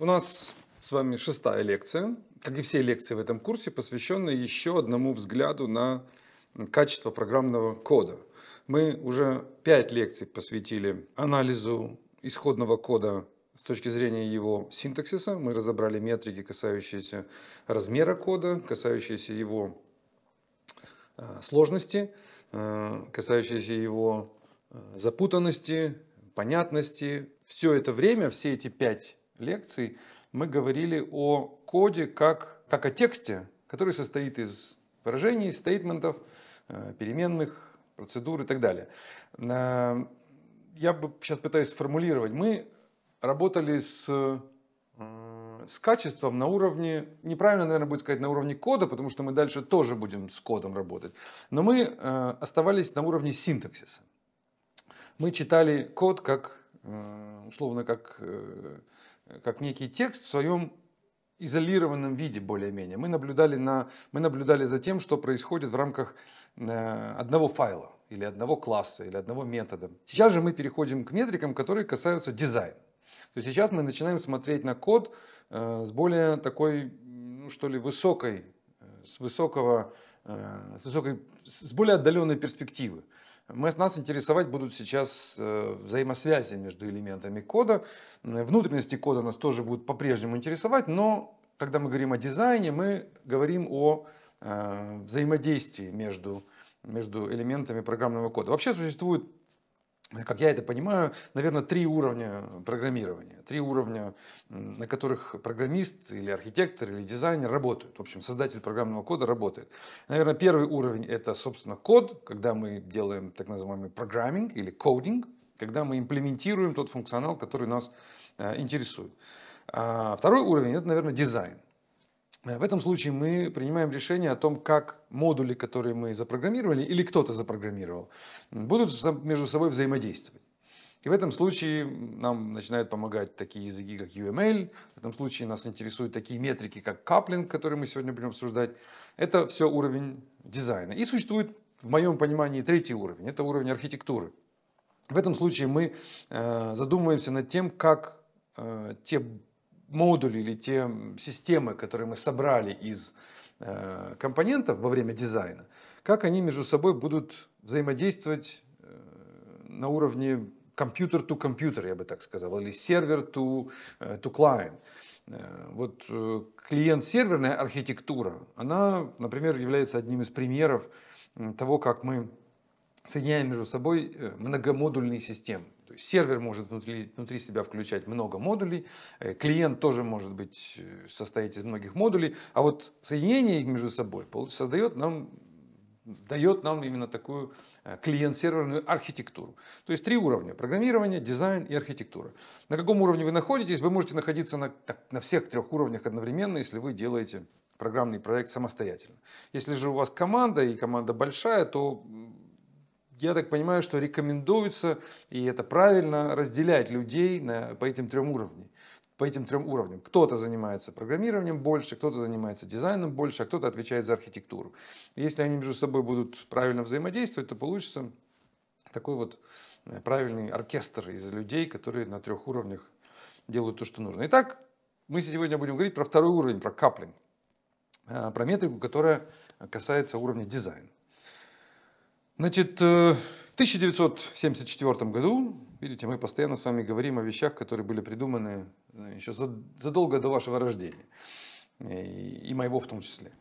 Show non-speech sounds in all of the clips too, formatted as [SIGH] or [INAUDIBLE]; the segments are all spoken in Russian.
У нас с вами шестая лекция, как и все лекции в этом курсе, посвященные еще одному взгляду на качество программного кода. Мы уже пять лекций посвятили анализу исходного кода с точки зрения его синтаксиса. Мы разобрали метрики, касающиеся размера кода, касающиеся его э, сложности, э, касающиеся его э, запутанности, понятности. Все это время, все эти пять лекций мы говорили о коде как, как о тексте, который состоит из выражений, стейтментов, э, переменных, процедур и так далее. Я бы сейчас пытаюсь сформулировать. Мы работали с, э, с качеством на уровне, неправильно, наверное, будет сказать, на уровне кода, потому что мы дальше тоже будем с кодом работать. Но мы э, оставались на уровне синтаксиса. Мы читали код как, условно, как как некий текст в своем изолированном виде более-менее. Мы наблюдали, на, мы наблюдали за тем, что происходит в рамках э, одного файла или одного класса или одного метода. Сейчас же мы переходим к метрикам, которые касаются дизайна. То есть сейчас мы начинаем смотреть на код э, с более такой, ну что ли, высокой, э, с высокого, с высокой, с более отдаленной перспективы. Мы, нас интересовать будут сейчас э, взаимосвязи между элементами кода. Внутренности кода нас тоже будут по-прежнему интересовать, но когда мы говорим о дизайне, мы говорим о э, взаимодействии между, между элементами программного кода. Вообще существует как я это понимаю, наверное, три уровня программирования. Три уровня, на которых программист или архитектор или дизайнер работают. В общем, создатель программного кода работает. Наверное, первый уровень – это, собственно, код, когда мы делаем так называемый программинг или кодинг, когда мы имплементируем тот функционал, который нас э, интересует. А второй уровень – это, наверное, дизайн. В этом случае мы принимаем решение о том, как модули, которые мы запрограммировали или кто-то запрограммировал, будут между собой взаимодействовать. И в этом случае нам начинают помогать такие языки, как UML. В этом случае нас интересуют такие метрики, как каплинг, которые мы сегодня будем обсуждать. Это все уровень дизайна. И существует, в моем понимании, третий уровень. Это уровень архитектуры. В этом случае мы э, задумываемся над тем, как э, те модули или те системы, которые мы собрали из э, компонентов во время дизайна, как они между собой будут взаимодействовать э, на уровне компьютер to компьютер, я бы так сказал, или сервер to, to client. Вот клиент-серверная архитектура, она, например, является одним из примеров того, как мы соединяем между собой многомодульные системы. То есть сервер может внутри, внутри себя включать много модулей, э, клиент тоже может быть э, состоять из многих модулей, а вот соединение их между собой создает нам, дает нам именно такую э, клиент-серверную архитектуру. То есть три уровня. Программирование, дизайн и архитектура. На каком уровне вы находитесь? Вы можете находиться на, так, на всех трех уровнях одновременно, если вы делаете программный проект самостоятельно. Если же у вас команда и команда большая, то я так понимаю, что рекомендуется, и это правильно, разделять людей на, по этим трем уровням. По этим трем уровням. Кто-то занимается программированием больше, кто-то занимается дизайном больше, а кто-то отвечает за архитектуру. если они между собой будут правильно взаимодействовать, то получится такой вот э, правильный оркестр из людей, которые на трех уровнях делают то, что нужно. Итак, мы сегодня будем говорить про второй уровень, про каплинг, э, про метрику, которая касается уровня дизайна. Значит, э, в 1974 году, видите, мы постоянно с вами говорим о вещах, которые были придуманы э, еще задолго до вашего рождения, и моего в том числе.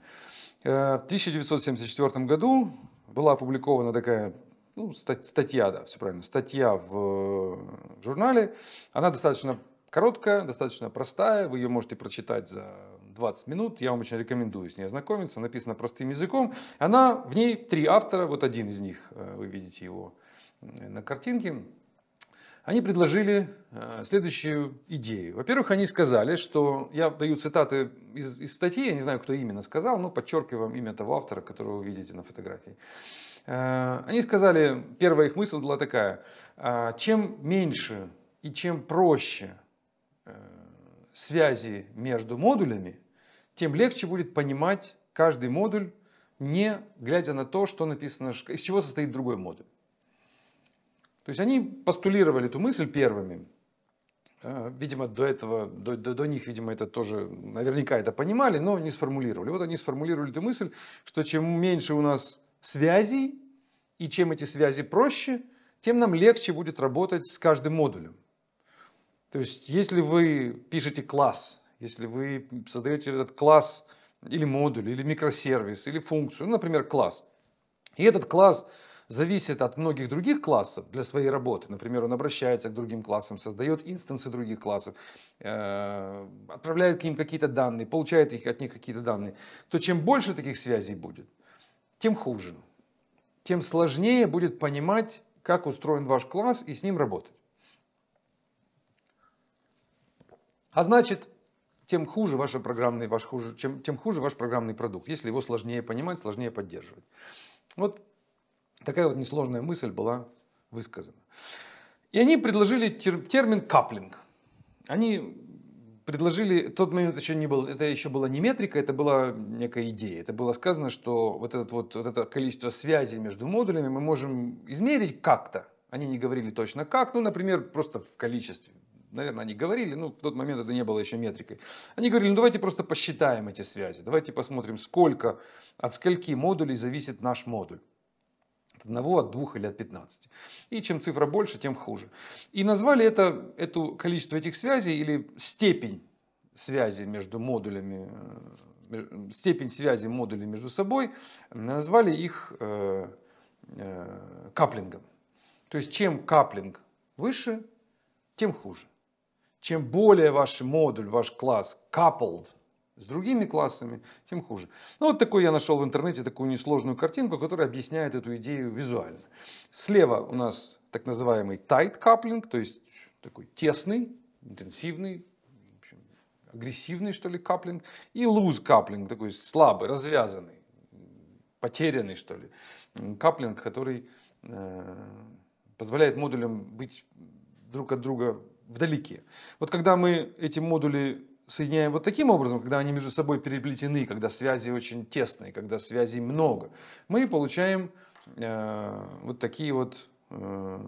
Э, в 1974 году была опубликована такая ну, статья, да, все правильно, статья в журнале. Она достаточно короткая, достаточно простая, вы ее можете прочитать за 20 минут. Я вам очень рекомендую с ней ознакомиться. Написано простым языком. Она, в ней три автора. Вот один из них, э, вы видите его э, на картинке. Они предложили э, следующую идею. Во-первых, они сказали, что, я даю цитаты из, из статьи, я не знаю, кто именно сказал, но подчеркиваю имя того автора, которого вы видите на фотографии. Они сказали, первая их мысль была такая, чем меньше и чем проще связи между модулями, тем легче будет понимать каждый модуль, не глядя на то, что написано, из чего состоит другой модуль. То есть они постулировали эту мысль первыми. Э, видимо, до этого, до, до, до них, видимо, это тоже наверняка это понимали, но не сформулировали. Вот они сформулировали эту мысль, что чем меньше у нас связей, и чем эти связи проще, тем нам легче будет работать с каждым модулем. То есть, если вы пишете класс, если вы создаете этот класс или модуль, или микросервис, или функцию, ну, например, класс, и этот класс зависит от многих других классов для своей работы. Например, он обращается к другим классам, создает инстансы других классов, э, отправляет к ним какие-то данные, получает от них какие-то данные. То чем больше таких связей будет, тем хуже. Тем сложнее будет понимать, как устроен ваш класс и с ним работать. А значит, тем хуже, ваш программный, ваш хуже, чем, тем хуже ваш программный продукт, если его сложнее понимать, сложнее поддерживать. Вот Такая вот несложная мысль была высказана. И они предложили термин каплинг. Они предложили, в тот момент еще не был, это еще была не метрика, это была некая идея. Это было сказано, что вот, этот вот, вот это количество связей между модулями мы можем измерить как-то. Они не говорили точно как, ну, например, просто в количестве. Наверное, они говорили, но в тот момент это не было еще метрикой. Они говорили, ну давайте просто посчитаем эти связи. Давайте посмотрим, сколько, от скольки модулей зависит наш модуль. От одного, от двух или от 15. И чем цифра больше, тем хуже. И назвали это, это количество этих связей или степень связи между модулями, э, степень связи модулей между собой, назвали их э, э, каплингом. То есть чем каплинг выше, тем хуже. Чем более ваш модуль, ваш класс coupled с другими классами, тем хуже. Ну вот такой я нашел в интернете такую несложную картинку, которая объясняет эту идею визуально. Слева у нас так называемый tight coupling, то есть такой тесный, интенсивный, общем, агрессивный что ли каплинг, и loose coupling, такой слабый, развязанный, потерянный что ли. Каплинг, который э, позволяет модулям быть друг от друга вдалеке. Вот когда мы эти модули соединяем вот таким образом, когда они между собой переплетены, когда связи очень тесные, когда связей много, мы получаем э, вот такие вот э,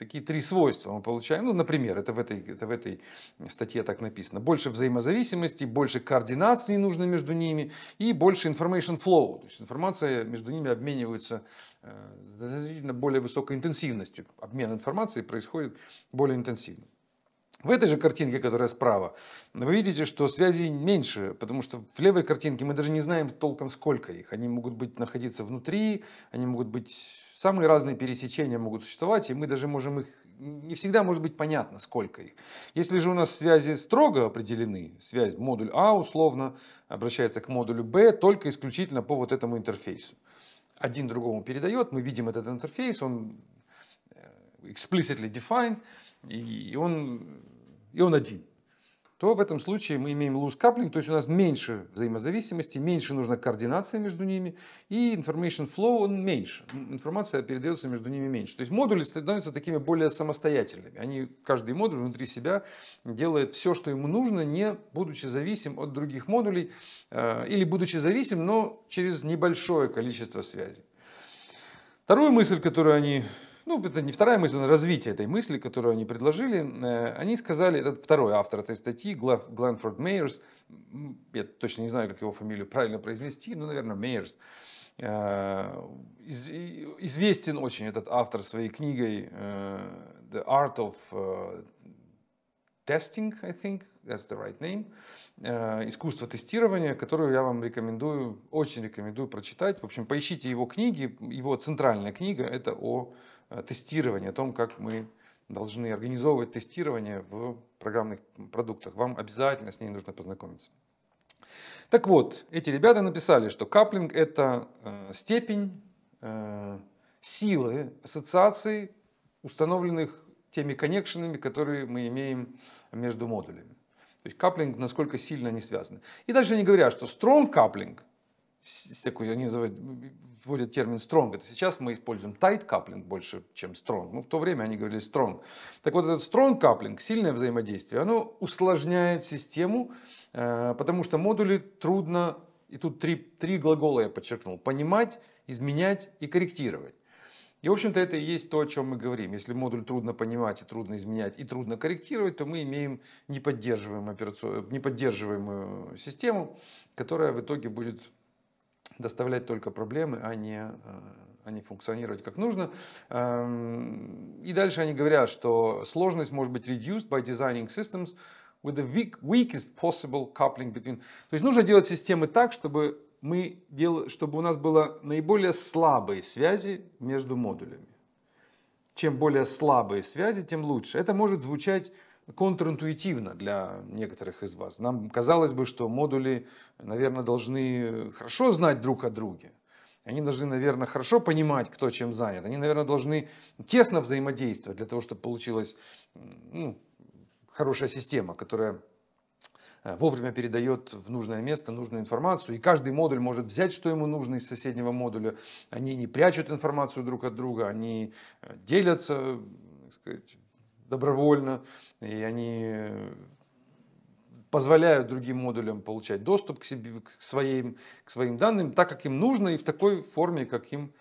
такие три свойства мы получаем. Ну, например, это в, этой, это в этой статье так написано. Больше взаимозависимости, больше координации нужно между ними и больше information flow. То есть информация между ними обменивается э, с значительно более высокой интенсивностью. Обмен информацией происходит более интенсивно. В этой же картинке, которая справа, вы видите, что связей меньше, потому что в левой картинке мы даже не знаем толком сколько их. Они могут быть находиться внутри, они могут быть, самые разные пересечения могут существовать, и мы даже можем их, не всегда может быть понятно, сколько их. Если же у нас связи строго определены, связь модуль А условно обращается к модулю Б только исключительно по вот этому интерфейсу. Один другому передает, мы видим этот интерфейс, он э, explicitly defined, и он, и он один, то в этом случае мы имеем loose coupling, то есть у нас меньше взаимозависимости, меньше нужна координация между ними, и information flow он меньше. Информация передается между ними меньше. То есть модули становятся такими более самостоятельными. Они, каждый модуль внутри себя делает все, что ему нужно, не будучи зависим от других модулей, э, или будучи зависим, но через небольшое количество связей. Вторую мысль, которую они ну, это не вторая мысль, но развитие этой мысли, которую они предложили. Э, они сказали, этот второй автор этой статьи, Гленфорд Мейерс, я точно не знаю, как его фамилию правильно произнести, но, наверное, Мейерс. Э, известен очень этот автор своей книгой э, The Art of Testing, I think, that's the right name, искусство тестирования, которую я вам рекомендую, очень рекомендую прочитать. В общем, поищите его книги, его центральная книга, это о Э, тестирование, о том, как мы должны организовывать тестирование в программных продуктах. Вам обязательно с ней нужно познакомиться. Так вот, эти ребята написали, что каплинг это э, степень э, силы ассоциаций, установленных теми коннекшенами, которые мы имеем между модулями. То есть каплинг, насколько сильно они связаны. И дальше они говорят, что strong coupling, такой, они называют, вводят термин strong. Это сейчас мы используем tight coupling больше, чем strong. Ну, в то время они говорили strong. Так вот, этот strong coupling, сильное взаимодействие, оно усложняет систему, э, потому что модули трудно, и тут три, три глагола я подчеркнул, понимать, изменять и корректировать. И, в общем-то, это и есть то, о чем мы говорим. Если модуль трудно понимать и трудно изменять и трудно корректировать, то мы имеем неподдерживаемую, операцию, неподдерживаемую систему, которая в итоге будет доставлять только проблемы, а не, э, а не функционировать как нужно. Эм, и дальше они говорят, что сложность может быть reduced by designing systems with the weakest possible coupling between. То есть нужно делать системы так, чтобы мы дел... чтобы у нас было наиболее слабые связи между модулями. Чем более слабые связи, тем лучше. Это может звучать контринтуитивно для некоторых из вас. Нам казалось бы, что модули, наверное, должны хорошо знать друг о друге. Они должны, наверное, хорошо понимать, кто чем занят. Они, наверное, должны тесно взаимодействовать для того, чтобы получилась ну, хорошая система, которая Э, вовремя передает в нужное место нужную информацию. И каждый модуль может взять, что ему нужно из соседнего модуля. Они не прячут информацию друг от друга, они э, делятся сказать, добровольно, и они позволяют другим модулям получать доступ к, себе, к, своим, к своим данным так, как им нужно и в такой форме, как им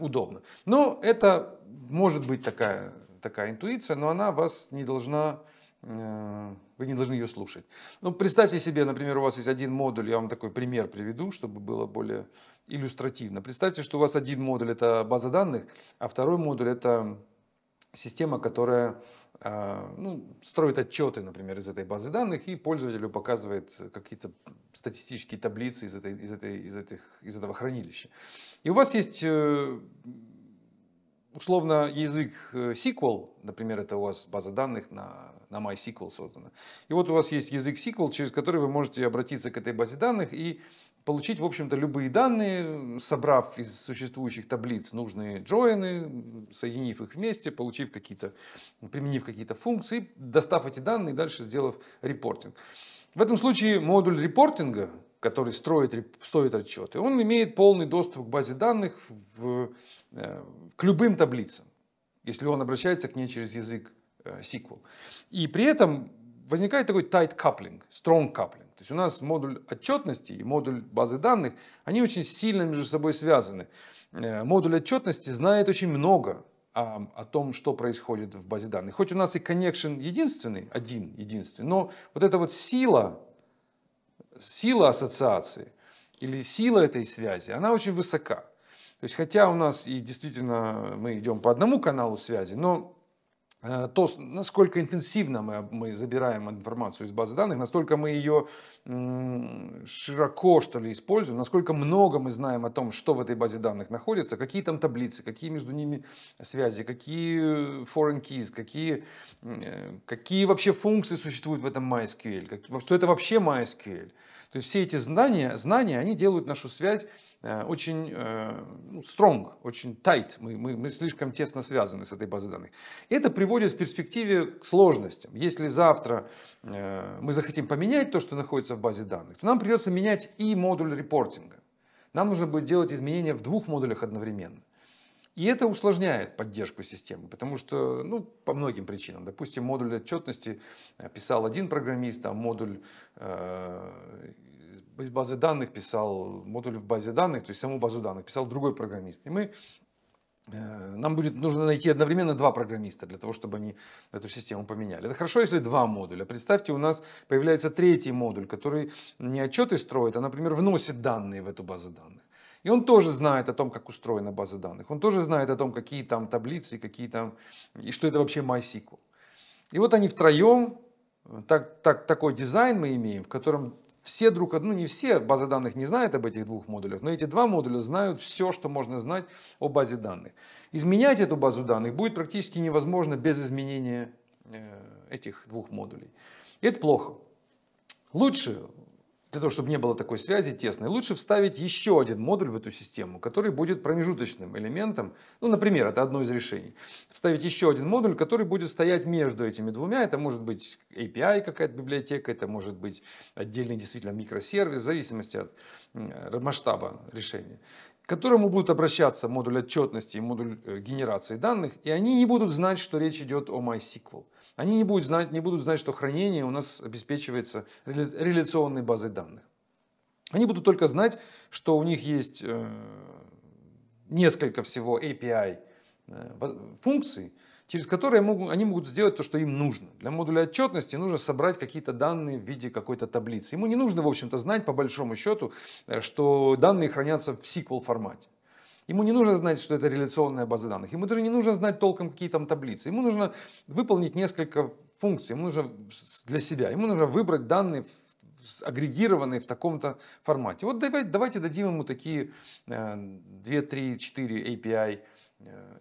удобно. Но это может быть такая, такая интуиция, но она вас не должна Э, вы не должны ее слушать. Ну, представьте себе, например, у вас есть один модуль, я вам такой пример приведу, чтобы было более иллюстративно. Представьте, что у вас один модуль – это база данных, а второй модуль – это система, которая э, ну, строит отчеты, например, из этой базы данных и пользователю показывает какие-то статистические таблицы из, этой, из, этой, из, этих, из этого хранилища. И у вас есть э, условно язык SQL, например, это у вас база данных на на MySQL создана. И вот у вас есть язык SQL, через который вы можете обратиться к этой базе данных и получить, в общем-то, любые данные, собрав из существующих таблиц нужные джойны, соединив их вместе, получив какие-то, применив какие-то функции, достав эти данные и дальше сделав репортинг. В этом случае модуль репортинга, который строит, строит отчеты, он имеет полный доступ к базе данных в, э, к любым таблицам, если он обращается к ней через язык SQL. Э, и при этом возникает такой tight coupling, strong coupling. Есть у нас модуль отчетности и модуль базы данных, они очень сильно между собой связаны. Э, модуль отчетности знает очень много о, о том, что происходит в базе данных. Хоть у нас и connection единственный, один единственный, но вот эта вот сила, сила ассоциации или сила этой связи, она очень высока. То есть хотя у нас и действительно мы идем по одному каналу связи, но то, насколько интенсивно мы, мы забираем информацию из базы данных, настолько мы ее широко, что ли, используем, насколько много мы знаем о том, что в этой базе данных находится, какие там таблицы, какие между ними связи, какие foreign keys, какие, э, какие вообще функции существуют в этом MySQL, что это вообще MySQL. То есть все эти знания, знания, они делают нашу связь Э, очень э, ну, strong, очень tight, мы, мы, мы слишком тесно связаны с этой базой данных. Это приводит в перспективе к сложностям. Если завтра э, мы захотим поменять то, что находится в базе данных, то нам придется менять и модуль репортинга. Нам нужно будет делать изменения в двух модулях одновременно. И это усложняет поддержку системы, потому что, ну, по многим причинам. Допустим, модуль отчетности писал один программист, а модуль из базы данных писал, модуль в базе данных, то есть саму базу данных писал другой программист. И мы, э, нам будет нужно найти одновременно два программиста для того, чтобы они эту систему поменяли. Это хорошо, если два модуля. Представьте, у нас появляется третий модуль, который не отчеты строит, а, например, вносит данные в эту базу данных. И он тоже знает о том, как устроена база данных. Он тоже знает о том, какие там таблицы, какие там, и что это вообще MySQL. И вот они втроем, так, так, такой дизайн мы имеем, в котором все друг, ну не все базы данных не знают об этих двух модулях, но эти два модуля знают все, что можно знать о базе данных. Изменять эту базу данных будет практически невозможно без изменения э, этих двух модулей. Это плохо. Лучше для того, чтобы не было такой связи тесной, лучше вставить еще один модуль в эту систему, который будет промежуточным элементом. Ну, например, это одно из решений. Вставить еще один модуль, который будет стоять между этими двумя. Это может быть API какая-то библиотека, это может быть отдельный действительно микросервис, в зависимости от масштаба решения к которому будут обращаться модуль отчетности и модуль э, генерации данных, и они не будут знать, что речь идет о MySQL. Они не будут знать, не будут знать, что хранение у нас обеспечивается реляционной базой данных. Они будут только знать, что у них есть э, несколько всего API функций, через которые они могут сделать то, что им нужно. Для модуля отчетности нужно собрать какие-то данные в виде какой-то таблицы. Ему не нужно, в общем-то, знать по большому счету, что данные хранятся в SQL формате. Ему не нужно знать, что это реляционная база данных. Ему даже не нужно знать толком, какие там таблицы. Ему нужно выполнить несколько функций. Ему нужно для себя. Ему нужно выбрать данные агрегированные в таком-то формате. Вот давайте, давайте дадим ему такие 2, 3, 4 API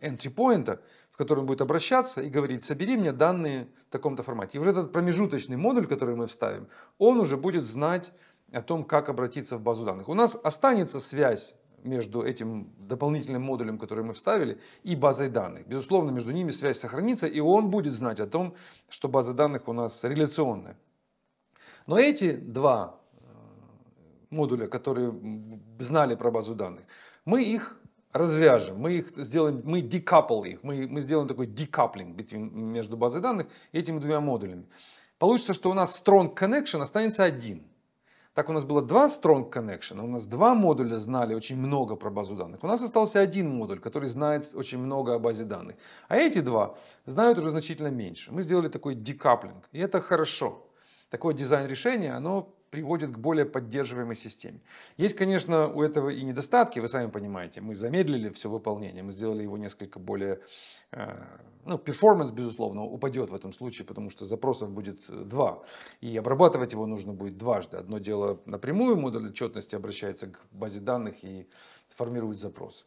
entry point, в который он будет обращаться и говорить, собери мне данные в таком-то формате. И уже этот промежуточный модуль, который мы вставим, он уже будет знать о том, как обратиться в базу данных. У нас останется связь между этим дополнительным модулем, который мы вставили, и базой данных. Безусловно, между ними связь сохранится, и он будет знать о том, что база данных у нас реляционная. Но эти два э, модуля, которые знали про базу данных, мы их развяжем, мы их сделаем, мы decouple их, мы, мы сделаем такой decoupling между базой данных и этими двумя модулями. Получится, что у нас strong connection останется один – так у нас было два strong connection, у нас два модуля знали очень много про базу данных. У нас остался один модуль, который знает очень много о базе данных. А эти два знают уже значительно меньше. Мы сделали такой декаплинг, и это хорошо. Такое дизайн решения, оно приводит к более поддерживаемой системе. Есть, конечно, у этого и недостатки, вы сами понимаете. Мы замедлили все выполнение, мы сделали его несколько более... Э, ну, перформанс, безусловно, упадет в этом случае, потому что запросов будет два. И обрабатывать его нужно будет дважды. Одно дело напрямую модуль отчетности обращается к базе данных и формирует запрос.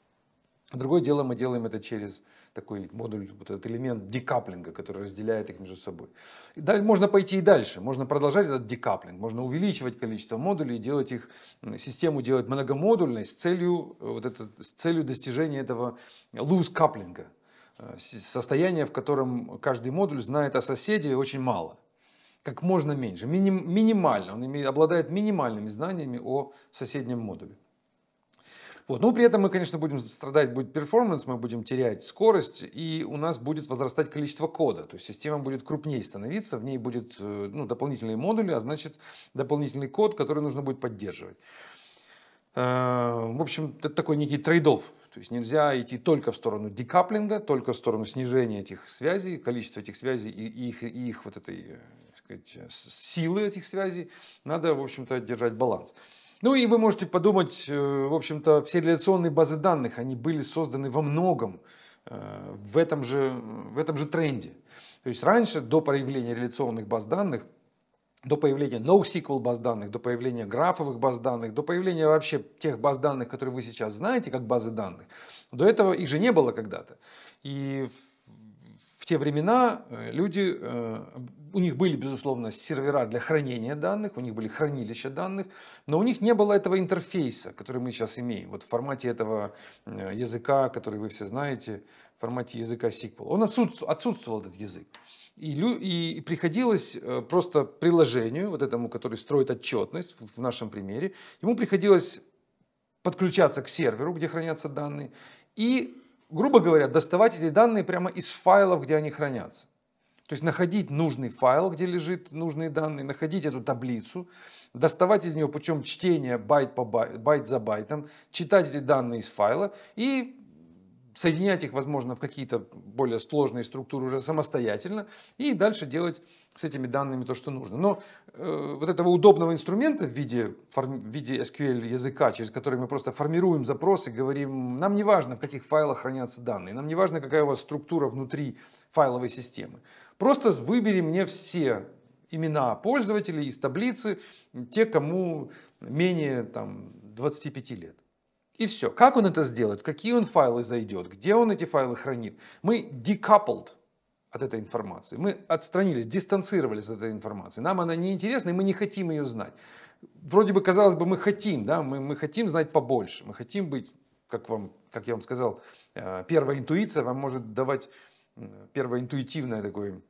Другое дело, мы делаем это через такой модуль, вот этот элемент декаплинга, который разделяет их между собой. И далее, можно пойти и дальше, можно продолжать этот декаплинг, можно увеличивать количество модулей, делать их, систему делать многомодульной с целью, вот это, с целью достижения этого loose каплинга, э, состояния, в котором каждый модуль знает о соседе очень мало как можно меньше, миним, минимально, он имеет, обладает минимальными знаниями о соседнем модуле. Вот. Но при этом мы, конечно, будем страдать, будет перформанс, мы будем терять скорость, и у нас будет возрастать количество кода. То есть система будет крупнее становиться, в ней будет э, ну, дополнительные модули, а значит дополнительный код, который нужно будет поддерживать. Э, в общем, это такой некий трейдов. То есть нельзя идти только в сторону декаплинга, только в сторону снижения этих связей, количества этих связей и их, и их вот этой э, сказать, силы этих связей. Надо, в общем-то, держать баланс. Ну и вы можете подумать, э, в общем-то, все реляционные базы данных, они были созданы во многом э, в этом же, в этом же тренде. То есть раньше, до появления реляционных баз данных, до появления NoSQL баз данных, до появления графовых баз данных, до появления вообще тех баз данных, которые вы сейчас знаете как базы данных, до этого их же не было когда-то. И те времена э, люди, э, у них были, безусловно, сервера для хранения данных, у них были хранилища данных, но у них не было этого интерфейса, который мы сейчас имеем, вот в формате этого э, языка, который вы все знаете, в формате языка SQL. Он отсутствовал, отсутствовал этот язык. И, и приходилось просто приложению, вот этому, который строит отчетность в нашем примере, ему приходилось подключаться к серверу, где хранятся данные, и грубо говоря, доставать эти данные прямо из файлов, где они хранятся. То есть находить нужный файл, где лежит нужные данные, находить эту таблицу, доставать из нее путем чтения байт, по байт, байт за байтом, читать эти данные из файла и соединять их, возможно, в какие-то более сложные структуры уже самостоятельно и дальше делать с этими данными то, что нужно. Но э, вот этого удобного инструмента в виде, в виде SQL языка, через который мы просто формируем запросы, говорим, нам не важно, в каких файлах хранятся данные, нам не важно, какая у вас структура внутри файловой системы. Просто выбери мне все имена пользователей из таблицы, те, кому менее там, 25 лет. И все. Как он это сделает? какие он файлы зайдет? Где он эти файлы хранит? Мы decoupled от этой информации. Мы отстранились, дистанцировались от этой информации. Нам она не интересна, и мы не хотим ее знать. Вроде бы, казалось бы, мы хотим, да, мы, мы хотим знать побольше. Мы хотим быть, как, вам, как я вам сказал, э, первая интуиция вам может давать первое интуитивное такое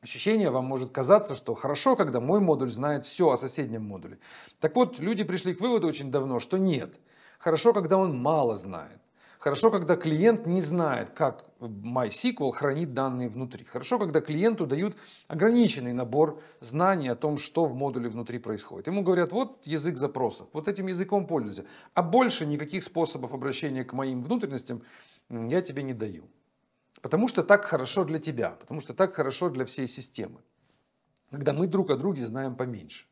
ощущение, вам может казаться, что хорошо, когда мой модуль знает все о соседнем модуле. Так вот, люди пришли к выводу очень давно, что нет – Хорошо, когда он мало знает. Хорошо, когда клиент не знает, как MySQL хранит данные внутри. Хорошо, когда клиенту дают ограниченный набор знаний о том, что в модуле внутри происходит. Ему говорят, вот язык запросов, вот этим языком пользуйся. А больше никаких способов обращения к моим внутренностям я тебе не даю. Потому что так хорошо для тебя, потому что так хорошо для всей системы. Когда мы друг о друге знаем поменьше.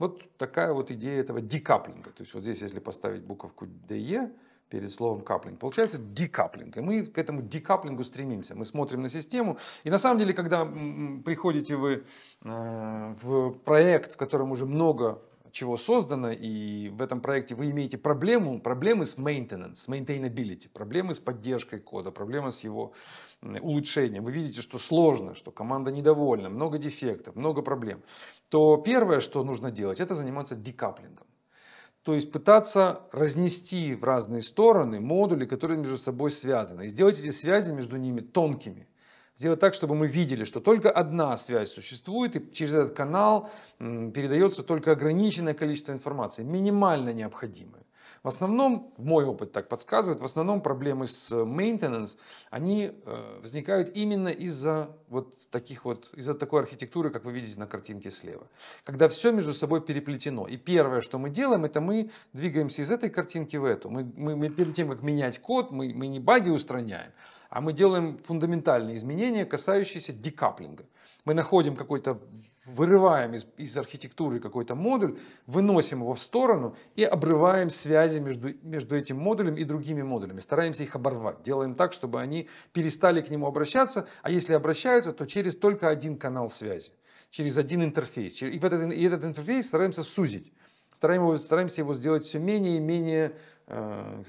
Вот такая вот идея этого декаплинга. То есть вот здесь, если поставить буковку DE, перед словом каплинг. Получается декаплинг. И мы к этому декаплингу стремимся. Мы смотрим на систему. И на самом деле, когда приходите вы э, в проект, в котором уже много чего создано, и в этом проекте вы имеете проблему, проблемы с maintenance, с maintainability, проблемы с поддержкой кода, проблемы с его улучшением, вы видите, что сложно, что команда недовольна, много дефектов, много проблем, то первое, что нужно делать, это заниматься декаплингом. То есть пытаться разнести в разные стороны модули, которые между собой связаны. И сделать эти связи между ними тонкими. Сделать так, чтобы мы видели, что только одна связь существует, и через этот канал передается только ограниченное количество информации, минимально необходимое. В основном, мой опыт так подсказывает, в основном проблемы с maintenance, они э, возникают именно из-за вот таких вот, из-за такой архитектуры, как вы видите на картинке слева. Когда все между собой переплетено. И первое, что мы делаем, это мы двигаемся из этой картинки в эту. Мы, мы, мы перед тем, как менять код, мы, мы не баги устраняем, а мы делаем фундаментальные изменения, касающиеся декаплинга. Мы находим какой-то вырываем из, из архитектуры какой-то модуль, выносим его в сторону и обрываем связи между, между этим модулем и другими модулями. Стараемся их оборвать. Делаем так, чтобы они перестали к нему обращаться, а если обращаются, то через только один канал связи, через один интерфейс. И, этот, и этот интерфейс стараемся сузить. Стараемся, стараемся его сделать все менее и менее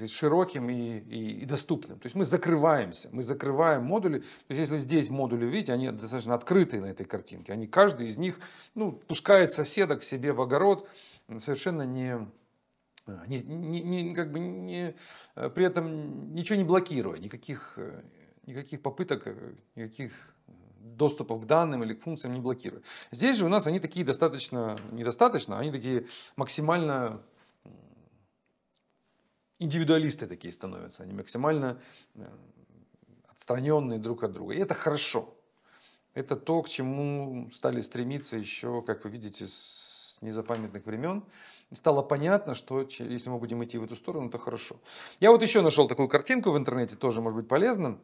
широким и, и, и доступным. То есть мы закрываемся, мы закрываем модули. То есть если здесь модули, видите, они достаточно открытые на этой картинке. Они, каждый из них ну, пускает соседа к себе в огород, совершенно не, не, не, не, как бы не, при этом ничего не блокируя, никаких, никаких попыток, никаких доступов к данным или к функциям не блокирует. Здесь же у нас они такие достаточно, недостаточно, они такие максимально индивидуалисты такие становятся, они максимально э, отстраненные друг от друга. И это хорошо. Это то, к чему стали стремиться еще, как вы видите, с незапамятных времен. И стало понятно, что если мы будем идти в эту сторону, то хорошо. Я вот еще нашел такую картинку в интернете, тоже может быть полезно.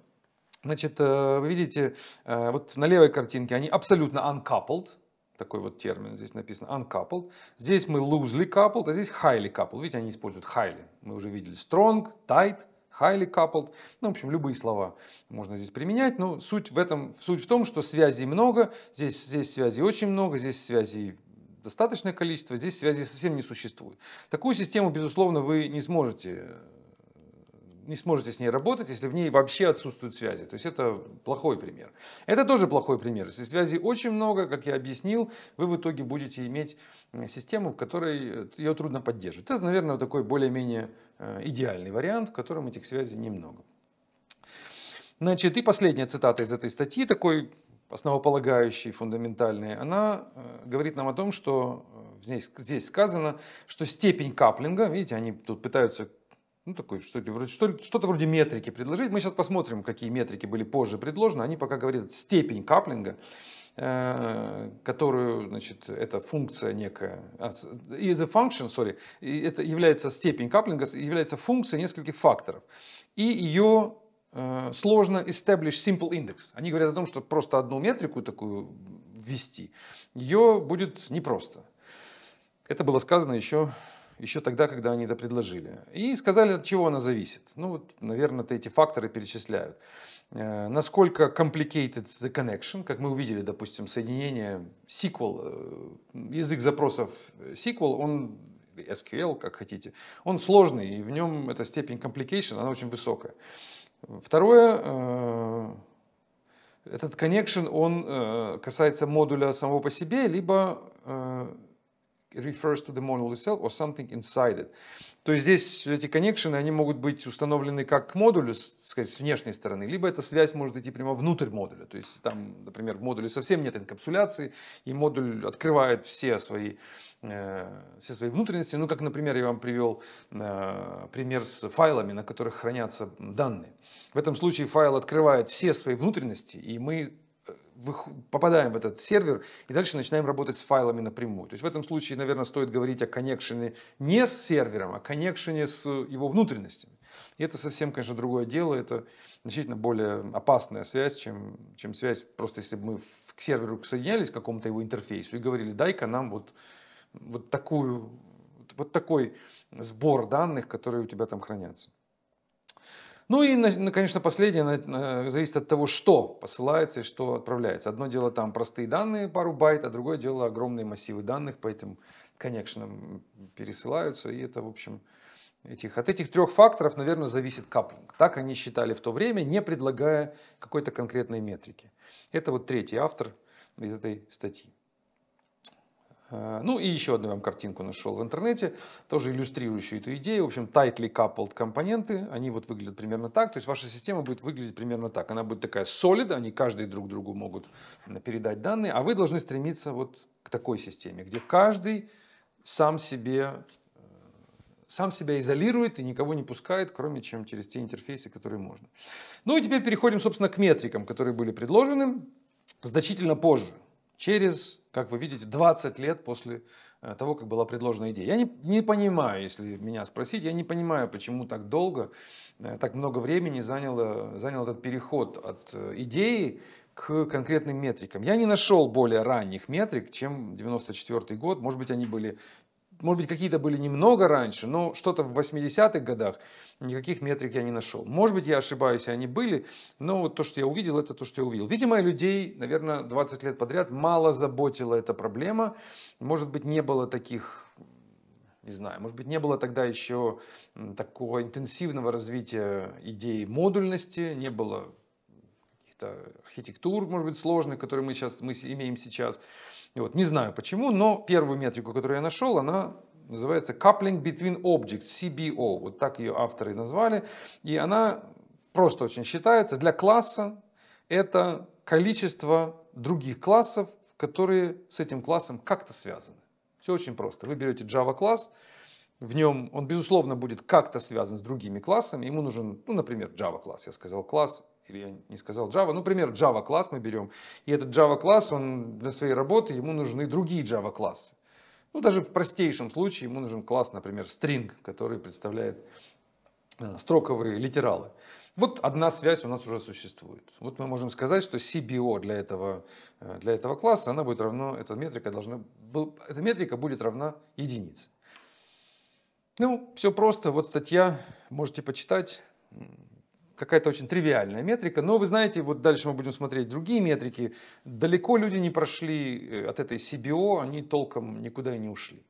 Значит, э, вы видите, э, вот на левой картинке они абсолютно uncoupled, такой вот термин здесь написано, uncoupled. Здесь мы loosely coupled, а здесь highly coupled. Видите, они используют highly. Мы уже видели strong, tight, highly coupled. Ну, в общем, любые слова можно здесь применять, но суть в этом, суть в том, что связей много, здесь, здесь связей очень много, здесь связей достаточное количество, здесь связей совсем не существует. Такую систему, безусловно, вы не сможете не сможете с ней работать, если в ней вообще отсутствуют связи. То есть это плохой пример. Это тоже плохой пример. Если связей очень много, как я объяснил, вы в итоге будете иметь систему, в которой э, ее трудно поддерживать. Это, наверное, такой более-менее э, идеальный вариант, в котором этих связей немного. Значит, и последняя цитата из этой статьи, такой основополагающий, фундаментальный, она э, говорит нам о том, что здесь, здесь сказано, что степень каплинга, видите, они тут пытаются ну, такой, что что-то вроде метрики предложить. Мы сейчас посмотрим, какие метрики были позже предложены. Они пока говорят степень каплинга, э, которую, значит, это функция некая, is a function, sorry, это является степень каплинга, является функцией нескольких факторов. И ее э, сложно establish simple index. Они говорят о том, что просто одну метрику такую ввести, ее будет непросто. Это было сказано еще еще тогда, когда они это предложили. И сказали, от чего она зависит. Ну, вот, наверное, эти факторы перечисляют. Э, насколько complicated the connection, как мы увидели, допустим, соединение SQL, э, язык запросов SQL, он SQL, как хотите, он сложный, и в нем эта степень complication, она очень высокая. Второе, э, этот connection, он касается модуля самого по себе, либо refers to the module itself or something inside it. То есть здесь эти коннекшены, они могут быть установлены как к модулю, сказать, с внешней стороны, либо эта связь может идти прямо внутрь модуля. То есть там, например, в модуле совсем нет инкапсуляции, и модуль открывает все свои, э, все свои внутренности. Ну, как, например, я вам привел э, пример с файлами, на которых хранятся данные. В этом случае файл открывает все свои внутренности, и мы попадаем в этот сервер и дальше начинаем работать с файлами напрямую. То есть в этом случае, наверное, стоит говорить о коннекшене не с сервером, а коннекшене с его внутренностями. И это совсем, конечно, другое дело, это значительно более опасная связь, чем, чем связь просто если бы мы к серверу соединялись, к какому-то его интерфейсу и говорили, дай-ка нам вот, вот, такую, вот такой сбор данных, которые у тебя там хранятся. Ну и, конечно, последнее зависит от того, что посылается и что отправляется. Одно дело там простые данные, пару байт, а другое дело огромные массивы данных по этим коннекшенам пересылаются. И это, в общем, этих, от этих трех факторов, наверное, зависит каплинг. Так они считали в то время, не предлагая какой-то конкретной метрики. Это вот третий автор из этой статьи. Э, ну и еще одну вам картинку нашел в интернете, тоже иллюстрирующую эту идею. В общем, tightly coupled компоненты, они вот выглядят примерно так. То есть ваша система будет выглядеть примерно так. Она будет такая solid, они каждый друг другу могут передать данные, а вы должны стремиться вот к такой системе, где каждый сам себе э, сам себя изолирует и никого не пускает, кроме чем через те интерфейсы, которые можно. Ну и теперь переходим, собственно, к метрикам, которые были предложены значительно позже, через как вы видите, 20 лет после э, того, как была предложена идея. Я не, не понимаю, если меня спросить, я не понимаю, почему так долго, э, так много времени заняло, занял этот переход от э, идеи к конкретным метрикам. Я не нашел более ранних метрик, чем 94 год. Может быть, они были может быть, какие-то были немного раньше, но что-то в 80-х годах никаких метрик я не нашел. Может быть, я ошибаюсь, они были, но вот то, что я увидел, это то, что я увидел. Видимо, людей, наверное, 20 лет подряд мало заботила эта проблема. Может быть, не было таких не знаю, может быть, не было тогда еще такого интенсивного развития идеи модульности, не было каких-то архитектур, может быть, сложных, которые мы сейчас мы имеем сейчас. Вот, не знаю почему, но первую метрику, которую я нашел, она называется Coupling Between Objects, CBO. Вот так ее авторы назвали. И она просто очень считается. Для класса это количество других классов, которые с этим классом как-то связаны. Все очень просто. Вы берете Java класс, в нем он, безусловно, будет как-то связан с другими классами. Ему нужен, ну, например, Java класс. Я сказал класс или я не сказал Java, ну, например, Java класс мы берем, и этот Java класс, он для своей работы, ему нужны другие Java классы. Ну, даже в простейшем случае ему нужен класс, например, string, который представляет э, строковые литералы. Вот одна связь у нас уже существует. Вот мы можем сказать, что CBO для этого, э, для этого класса, она будет равно, эта метрика, должна, эта метрика будет равна единице. Ну, все просто. Вот статья, можете почитать какая-то очень тривиальная метрика. Но вы знаете, вот дальше мы будем смотреть другие метрики. Далеко люди не прошли э, от этой CBO, они толком никуда и не ушли.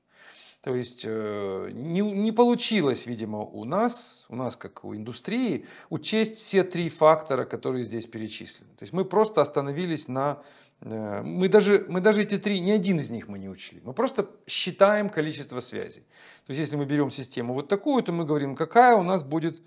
То есть э, не, не получилось, видимо, у нас, у нас как у индустрии, учесть все три фактора, которые здесь перечислены. То есть мы просто остановились на... Э, мы даже, мы даже эти три, ни один из них мы не учли. Мы просто считаем количество связей. То есть если мы берем систему вот такую, то мы говорим, какая у нас будет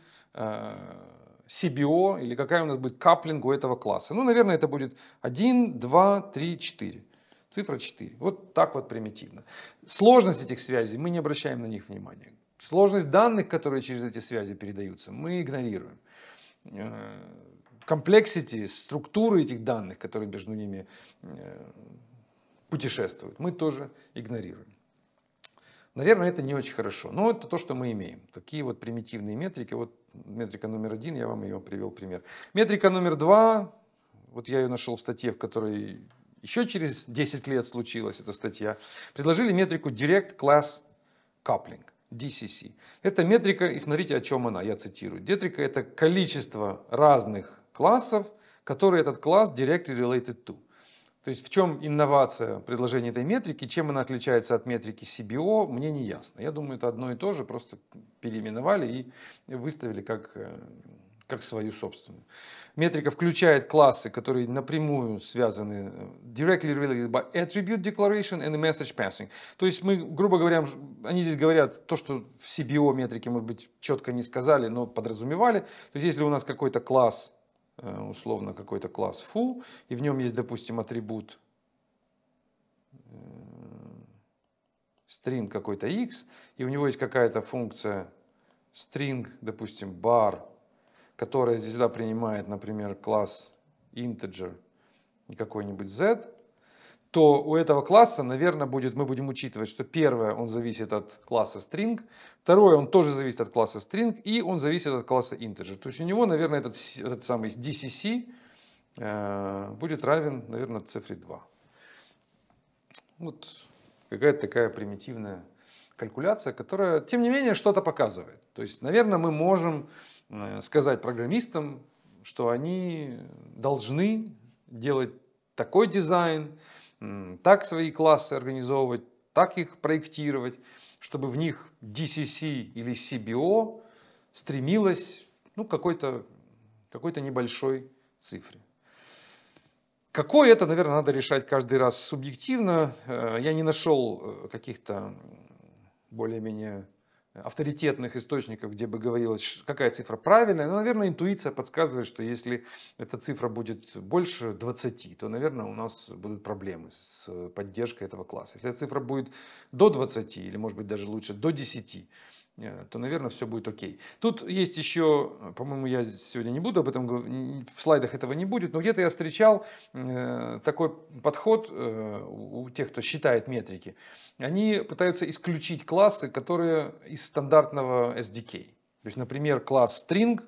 CBO или какая у нас будет coupling у этого класса. Ну, наверное, это будет 1, 2, 3, 4. Цифра 4. Вот так вот примитивно. Сложность этих связей, мы не обращаем на них внимания. Сложность данных, которые через эти связи передаются, мы игнорируем. Complexity, э, структуры этих данных, которые между ними э, путешествуют, мы тоже игнорируем. Наверное, это не очень хорошо, но это то, что мы имеем. Такие вот примитивные метрики. Вот метрика номер один, я вам ее привел пример. Метрика номер два, вот я ее нашел в статье, в которой еще через 10 лет случилась эта статья. Предложили метрику Direct Class Coupling. DCC. Это метрика, и смотрите, о чем она, я цитирую. Метрика – это количество разных классов, которые этот класс directly related to. То есть в чем инновация предложения этой метрики, чем она отличается от метрики CBO, мне не ясно. Я думаю, это одно и то же, просто переименовали и выставили как, э, как свою собственную. Метрика включает классы, которые напрямую связаны э, directly related by attribute declaration and message passing. То есть мы, грубо говоря, они здесь говорят то, что в CBO метрике, может быть, четко не сказали, но подразумевали. То есть если у нас какой-то класс условно какой-то класс foo, и в нем есть, допустим, атрибут э, string какой-то x, и у него есть какая-то функция string, допустим, bar, которая сюда принимает, например, класс integer какой-нибудь z, то у этого класса, наверное, будет, мы будем учитывать, что первое, он зависит от класса string, второе, он тоже зависит от класса string, и он зависит от класса integer. То есть у него, наверное, этот, этот самый DCC э, будет равен, наверное, цифре 2. Вот какая-то такая примитивная калькуляция, которая, тем не менее, что-то показывает. То есть, наверное, мы можем э, сказать программистам, что они должны делать такой дизайн, так свои классы организовывать, так их проектировать, чтобы в них DCC или CBO стремилось ну, какой-то какой небольшой цифре. Какой это, наверное, надо решать каждый раз субъективно. Э, я не нашел э, каких-то более-менее авторитетных источников, где бы говорилось, какая цифра правильная. Но, наверное, интуиция подсказывает, что если эта цифра будет больше 20, то, наверное, у нас будут проблемы с поддержкой этого класса. Если эта цифра будет до 20, или, может быть, даже лучше до 10, Э, то, наверное, все будет окей. Тут есть еще, по-моему, я сегодня не буду об этом говорить, в слайдах этого не будет, но где-то я встречал э, такой подход э, у тех, кто считает метрики. Они пытаются исключить классы, которые из стандартного SDK. То есть, например, класс string,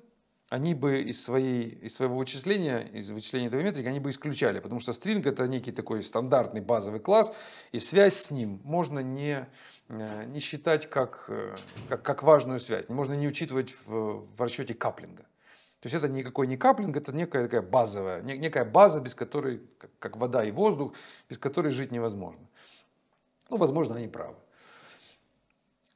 они бы из, своей, из своего вычисления, из вычисления этой метрики, они бы исключали, потому что string это некий такой стандартный базовый класс, и связь с ним можно не Э, не считать как, э, как, как важную связь. Можно не учитывать в, в расчете каплинга. То есть это никакой не каплинг, это некая такая базовая, некая база, без которой, как, как вода и воздух, без которой жить невозможно. Ну, возможно, они правы.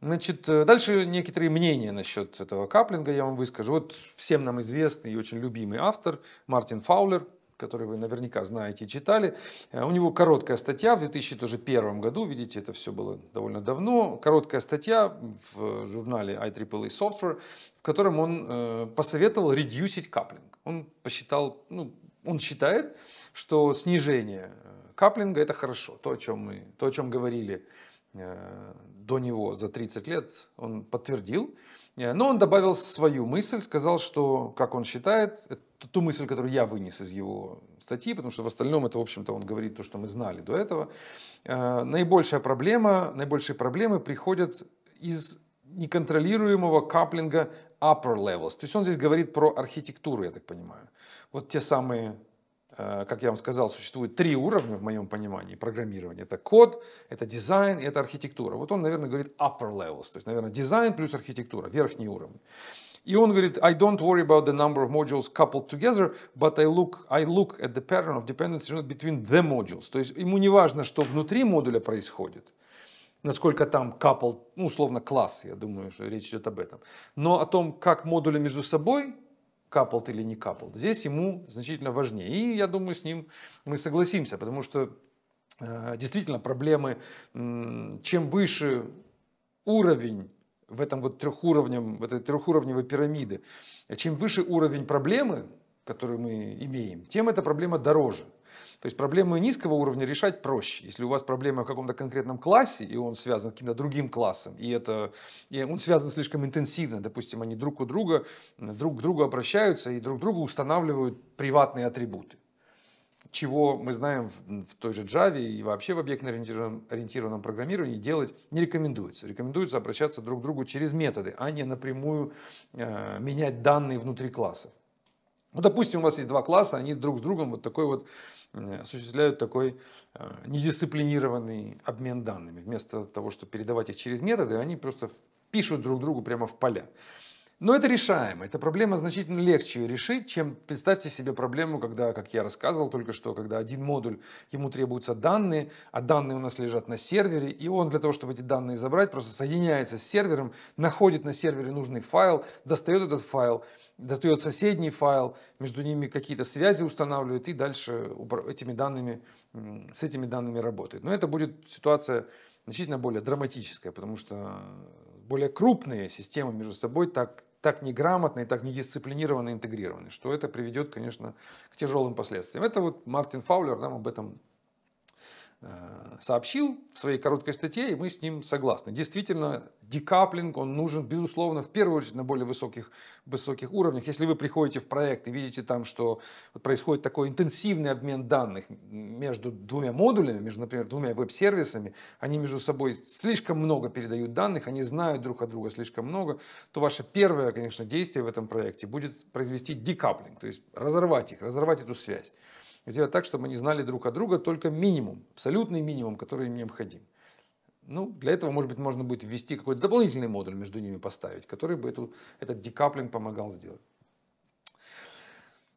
Значит, э, дальше некоторые мнения насчет этого каплинга я вам выскажу. Вот всем нам известный и очень любимый автор Мартин Фаулер – который вы наверняка знаете и читали. Э, у него короткая статья в 2001 году, видите, это все было довольно давно. Короткая статья в журнале IEEE Software, в котором он э, посоветовал редюсить каплинг. Он посчитал, ну, он считает, что снижение э, каплинга это хорошо. То, о чем мы, то, о чем говорили до него за 30 лет, он подтвердил. Но он добавил свою мысль, сказал, что, как он считает, ту мысль, которую я вынес из его статьи, потому что в остальном это, в общем-то, он говорит то, что мы знали до этого. Э, наибольшая проблема, наибольшие проблемы приходят из неконтролируемого каплинга upper levels. То есть он здесь говорит про архитектуру, я так понимаю. Вот те самые Э, как я вам сказал, существует три уровня в моем понимании программирования. Это код, это дизайн это архитектура. Вот он, наверное, говорит upper levels, то есть, наверное, дизайн плюс архитектура, верхний уровень. И он говорит, I don't worry about the number of modules coupled together, but I look, I look at the pattern of dependency between the modules. То есть ему не важно, что внутри модуля происходит, насколько там coupled, ну, условно, класс, я думаю, что речь идет об этом. Но о том, как модули между собой coupled или не coupled. Здесь ему значительно важнее. И я думаю, с ним мы согласимся, потому что э, действительно проблемы, чем выше уровень в этом вот трехуровнем, в этой трехуровневой пирамиды, чем выше уровень проблемы, которую мы имеем, тем эта проблема дороже. То есть проблемы низкого уровня решать проще. Если у вас проблема в каком-то конкретном классе, и он связан с каким-то другим классом, и, это, и он связан слишком интенсивно, допустим, они друг у друга, друг к другу обращаются и друг другу устанавливают приватные атрибуты чего мы знаем в, той же Java и вообще в объектно-ориентированном программировании делать не рекомендуется. Рекомендуется обращаться друг к другу через методы, а не напрямую э, менять данные внутри классов. Ну, допустим, у вас есть два класса, они друг с другом вот такой вот осуществляют такой э, недисциплинированный обмен данными. Вместо того, чтобы передавать их через методы, они просто пишут друг другу прямо в поля. Но это решаемо. Эта проблема значительно легче решить, чем представьте себе проблему, когда, как я рассказывал только что, когда один модуль, ему требуются данные, а данные у нас лежат на сервере, и он для того, чтобы эти данные забрать, просто соединяется с сервером, находит на сервере нужный файл, достает этот файл, достает соседний файл, между ними какие-то связи устанавливает и дальше этими данными, с этими данными работает. Но это будет ситуация значительно более драматическая, потому что более крупные системы между собой так, так неграмотно и так недисциплинированно интегрированы, что это приведет, конечно, к тяжелым последствиям. Это вот Мартин Фаулер нам об этом сообщил в своей короткой статье, и мы с ним согласны. Действительно, декаплинг, он нужен, безусловно, в первую очередь на более высоких, высоких уровнях. Если вы приходите в проект и видите там, что происходит такой интенсивный обмен данных между двумя модулями, между, например, двумя веб-сервисами, они между собой слишком много передают данных, они знают друг от друга слишком много, то ваше первое, конечно, действие в этом проекте будет произвести декаплинг, то есть разорвать их, разорвать эту связь сделать так, чтобы они знали друг от друга только минимум, абсолютный минимум, который им необходим. Ну, для этого, может быть, можно будет ввести какой-то дополнительный модуль между ними поставить, который бы эту, этот декаплинг помогал сделать.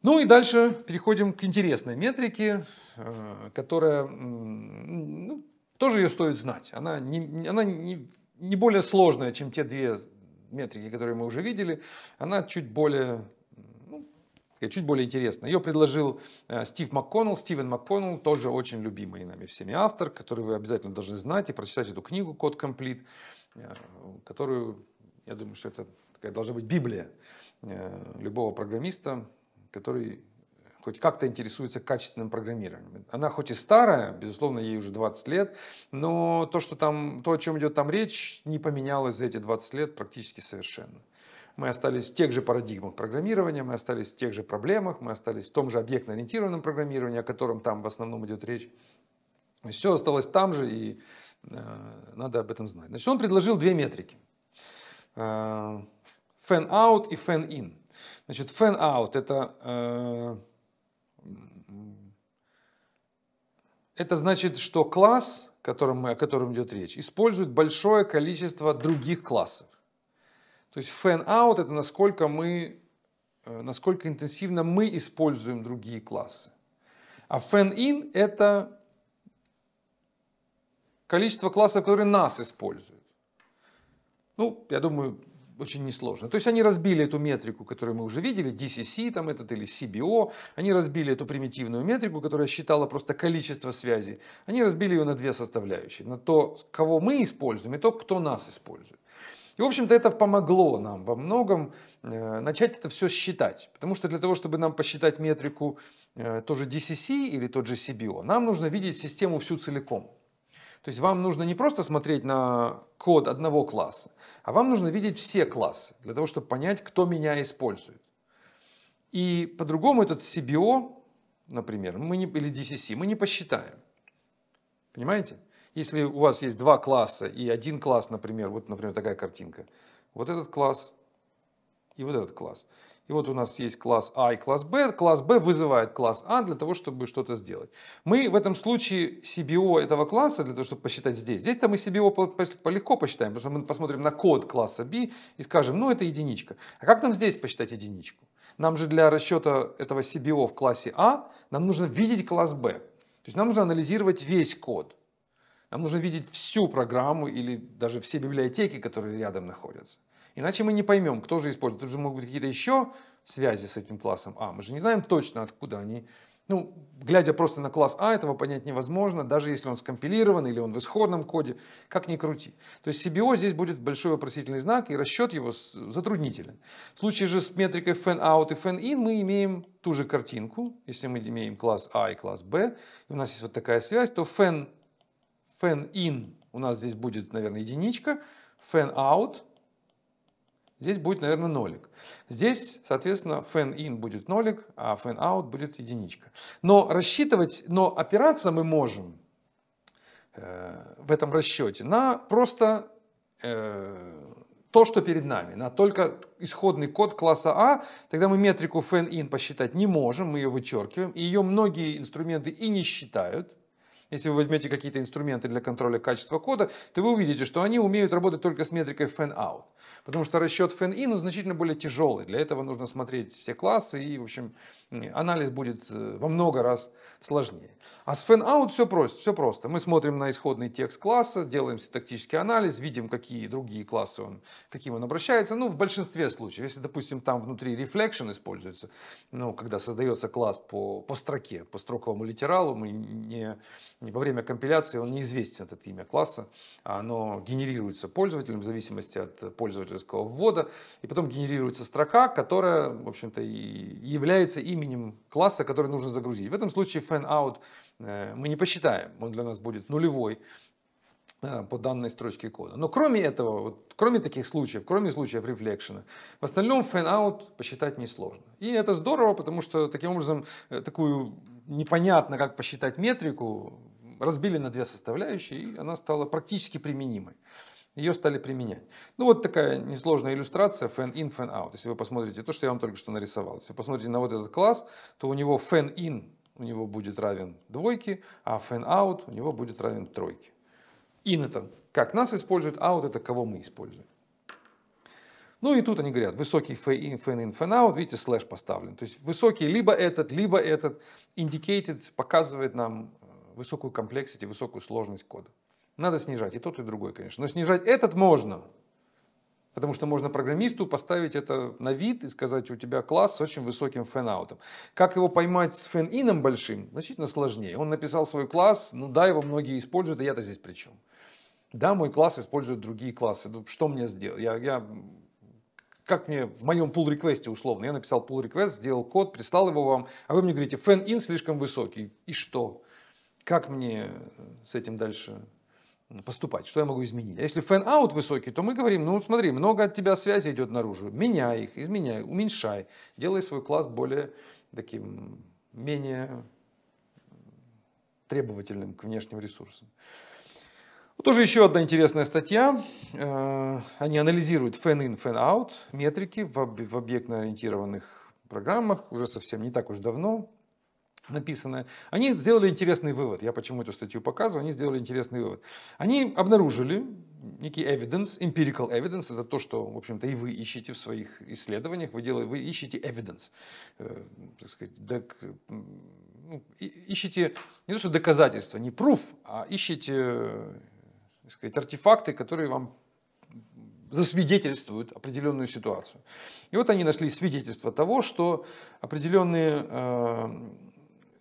Ну и дальше переходим к интересной метрике, э, которая ну, тоже ее стоит знать. Она, не, она не, не более сложная, чем те две метрики, которые мы уже видели. Она чуть более чуть более интересно. Ее предложил э, Стив МакКоннелл, Стивен МакКоннелл, тоже очень любимый нами всеми автор, который вы обязательно должны знать и прочитать эту книгу «Код комплит», э, которую, я думаю, что это такая должна быть библия э, любого программиста, который хоть как-то интересуется качественным программированием. Она хоть и старая, безусловно, ей уже 20 лет, но то, что там, то, о чем идет там речь, не поменялось за эти 20 лет практически совершенно. Мы остались в тех же парадигмах программирования, мы остались в тех же проблемах, мы остались в том же объектно-ориентированном программировании, о котором там в основном идет речь. Все осталось там же, и э, надо об этом знать. Значит, он предложил две метрики. Э, fan-out и fan-in. Значит, fan-out это, э, это значит, что класс, которым о котором идет речь, использует большое количество других классов. То есть fan-out это насколько мы, э, насколько интенсивно мы используем другие классы. А fan-in это количество классов, которые нас используют. Ну, я думаю, очень несложно. То есть они разбили эту метрику, которую мы уже видели, DCC там этот или CBO, они разбили эту примитивную метрику, которая считала просто количество связей, они разбили ее на две составляющие, на то, кого мы используем и то, кто нас использует. И, в общем-то, это помогло нам во многом э, начать это все считать. Потому что для того, чтобы нам посчитать метрику э, тоже DCC или тот же CBO, нам нужно видеть систему всю целиком. То есть вам нужно не просто смотреть на код одного класса, а вам нужно видеть все классы, для того, чтобы понять, кто меня использует. И по-другому этот CBO, например, мы не, или DCC, мы не посчитаем. Понимаете? Если у вас есть два класса и один класс, например, вот, например, такая картинка, вот этот класс и вот этот класс. И вот у нас есть класс А и класс Б. Класс Б вызывает класс А для того, чтобы что-то сделать. Мы в этом случае CBO этого класса, для того, чтобы посчитать здесь. Здесь-то мы CBO легко посчитаем, потому что мы посмотрим на код класса B и скажем, ну это единичка. А как нам здесь посчитать единичку? Нам же для расчета этого CBO в классе А, нам нужно видеть класс B. То есть нам нужно анализировать весь код. Нам нужно видеть всю программу или даже все библиотеки, которые рядом находятся. Иначе мы не поймем, кто же использует. Тут же могут быть какие-то еще связи с этим классом А. Мы же не знаем точно, откуда они. Ну, глядя просто на класс А, этого понять невозможно, даже если он скомпилирован или он в исходном коде, как ни крути. То есть CBO здесь будет большой вопросительный знак, и расчет его затруднителен. В случае же с метрикой fan-out и fan-in мы имеем ту же картинку. Если мы имеем класс А и класс Б, и у нас есть вот такая связь, то fan fan in у нас здесь будет, наверное, единичка, fan out здесь будет, наверное, нолик. Здесь, соответственно, fan in будет нолик, а fan out будет единичка. Но рассчитывать, но опираться мы можем э, в этом расчете на просто э, то, что перед нами, на только исходный код класса А, тогда мы метрику fan in посчитать не можем, мы ее вычеркиваем, и ее многие инструменты и не считают. Если вы возьмете какие-то инструменты для контроля качества кода, то вы увидите, что они умеют работать только с метрикой fan-out. Потому что расчет fan-in значительно более тяжелый. Для этого нужно смотреть все классы и, в общем, анализ будет э, во много раз сложнее. А с fan-out все просто, все просто. Мы смотрим на исходный текст класса, делаем синтактический анализ, видим, какие другие классы он, каким он обращается. Ну, в большинстве случаев, если, допустим, там внутри reflection используется, ну, когда создается класс по, по строке, по строковому литералу, мы не во время компиляции он неизвестен, этот имя класса, а оно генерируется пользователем в зависимости от пользовательского ввода, и потом генерируется строка, которая, в общем-то, и является именем класса, который нужно загрузить. В этом случае fan-out э, мы не посчитаем, он для нас будет нулевой, э, по данной строчке кода. Но кроме этого, вот, кроме таких случаев, кроме случаев рефлекшена, в остальном fan-out посчитать несложно. И это здорово, потому что таким образом э, такую непонятно, как посчитать метрику, разбили на две составляющие, и она стала практически применимой. Ее стали применять. Ну вот такая несложная иллюстрация fan in, fan out. Если вы посмотрите то, что я вам только что нарисовал. Если вы посмотрите на вот этот класс, то у него fan in у него будет равен двойке, а fan out у него будет равен тройке. In это как нас используют, out это кого мы используем. Ну и тут они говорят, высокий fan in, fan out, видите, слэш поставлен. То есть высокий либо этот, либо этот, indicated показывает нам высокую complexity, высокую сложность кода. Надо снижать и тот, и другой, конечно. Но снижать этот можно, потому что можно программисту поставить это на вид и сказать, у тебя класс с очень высоким fan-out ом. Как его поймать с fan-in ом большим, значительно сложнее. Он написал свой класс, ну да, его многие используют, а я-то здесь при чем? Да, мой класс использует другие классы. Ну, что мне сделать? Я, я, как мне в моем pull request е условно, я написал pull request, сделал код, прислал его вам, а вы мне говорите, fan-in слишком высокий. И что? как мне с этим дальше поступать, что я могу изменить. А если fan-out высокий, то мы говорим, ну смотри, много от тебя связи идет наружу, меняй их, изменяй, уменьшай, делай свой класс более таким, менее требовательным к внешним ресурсам. Вот тоже еще одна интересная статья. Э, они анализируют fan-in, fan-out метрики в объектно-ориентированных программах уже совсем не так уж давно написанное, они сделали интересный вывод. Я почему эту статью показываю, они сделали интересный вывод. Они обнаружили некий evidence, empirical evidence, это то, что, в общем-то, и вы ищете в своих исследованиях, вы, делаете, вы ищете evidence, э, так сказать, док, ну, ищете не то, что доказательства, не proof, а ищете, так сказать, артефакты, которые вам засвидетельствуют определенную ситуацию. И вот они нашли свидетельство того, что определенные э,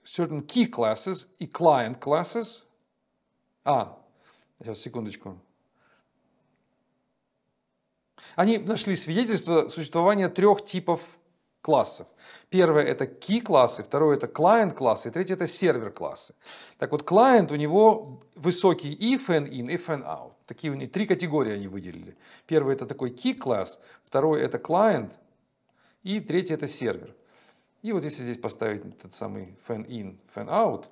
certain key classes и client classes. А, сейчас, секундочку. Они нашли свидетельство существования трех типов классов. Первое это key классы, второе это client классы, и третье это сервер классы. Так вот, client у него высокий и fan in, и fan out. Такие у них три категории они выделили. Первый это такой key класс, второй это client, и третий это сервер. И вот если здесь поставить этот самый fan in, fan out,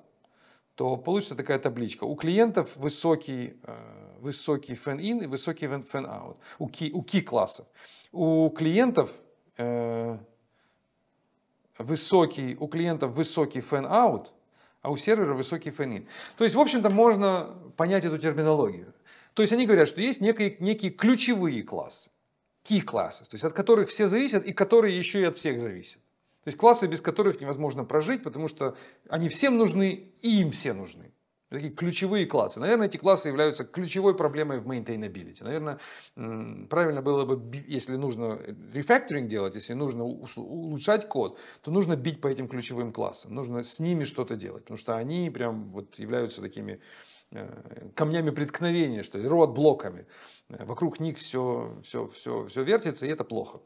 то получится такая табличка. У клиентов высокий, э, высокий fan in и высокий fan out. У key, у key классов. У клиентов э, высокий, у клиентов высокий fan out, а у сервера высокий fan in. То есть, в общем-то, можно понять эту терминологию. То есть они говорят, что есть некие, некие ключевые классы, key classes, то есть от которых все зависят и которые еще и от всех зависят. То есть классы, без которых невозможно прожить, потому что они всем нужны и им все нужны. Такие ключевые классы. Наверное, эти классы являются ключевой проблемой в maintainability. Наверное, правильно было бы, если нужно рефакторинг делать, если нужно улучшать код, то нужно бить по этим ключевым классам. Нужно с ними что-то делать, потому что они прям вот являются такими э, камнями преткновения, что ли, roadblock ами. Вокруг них все, все, все, все вертится, и это плохо.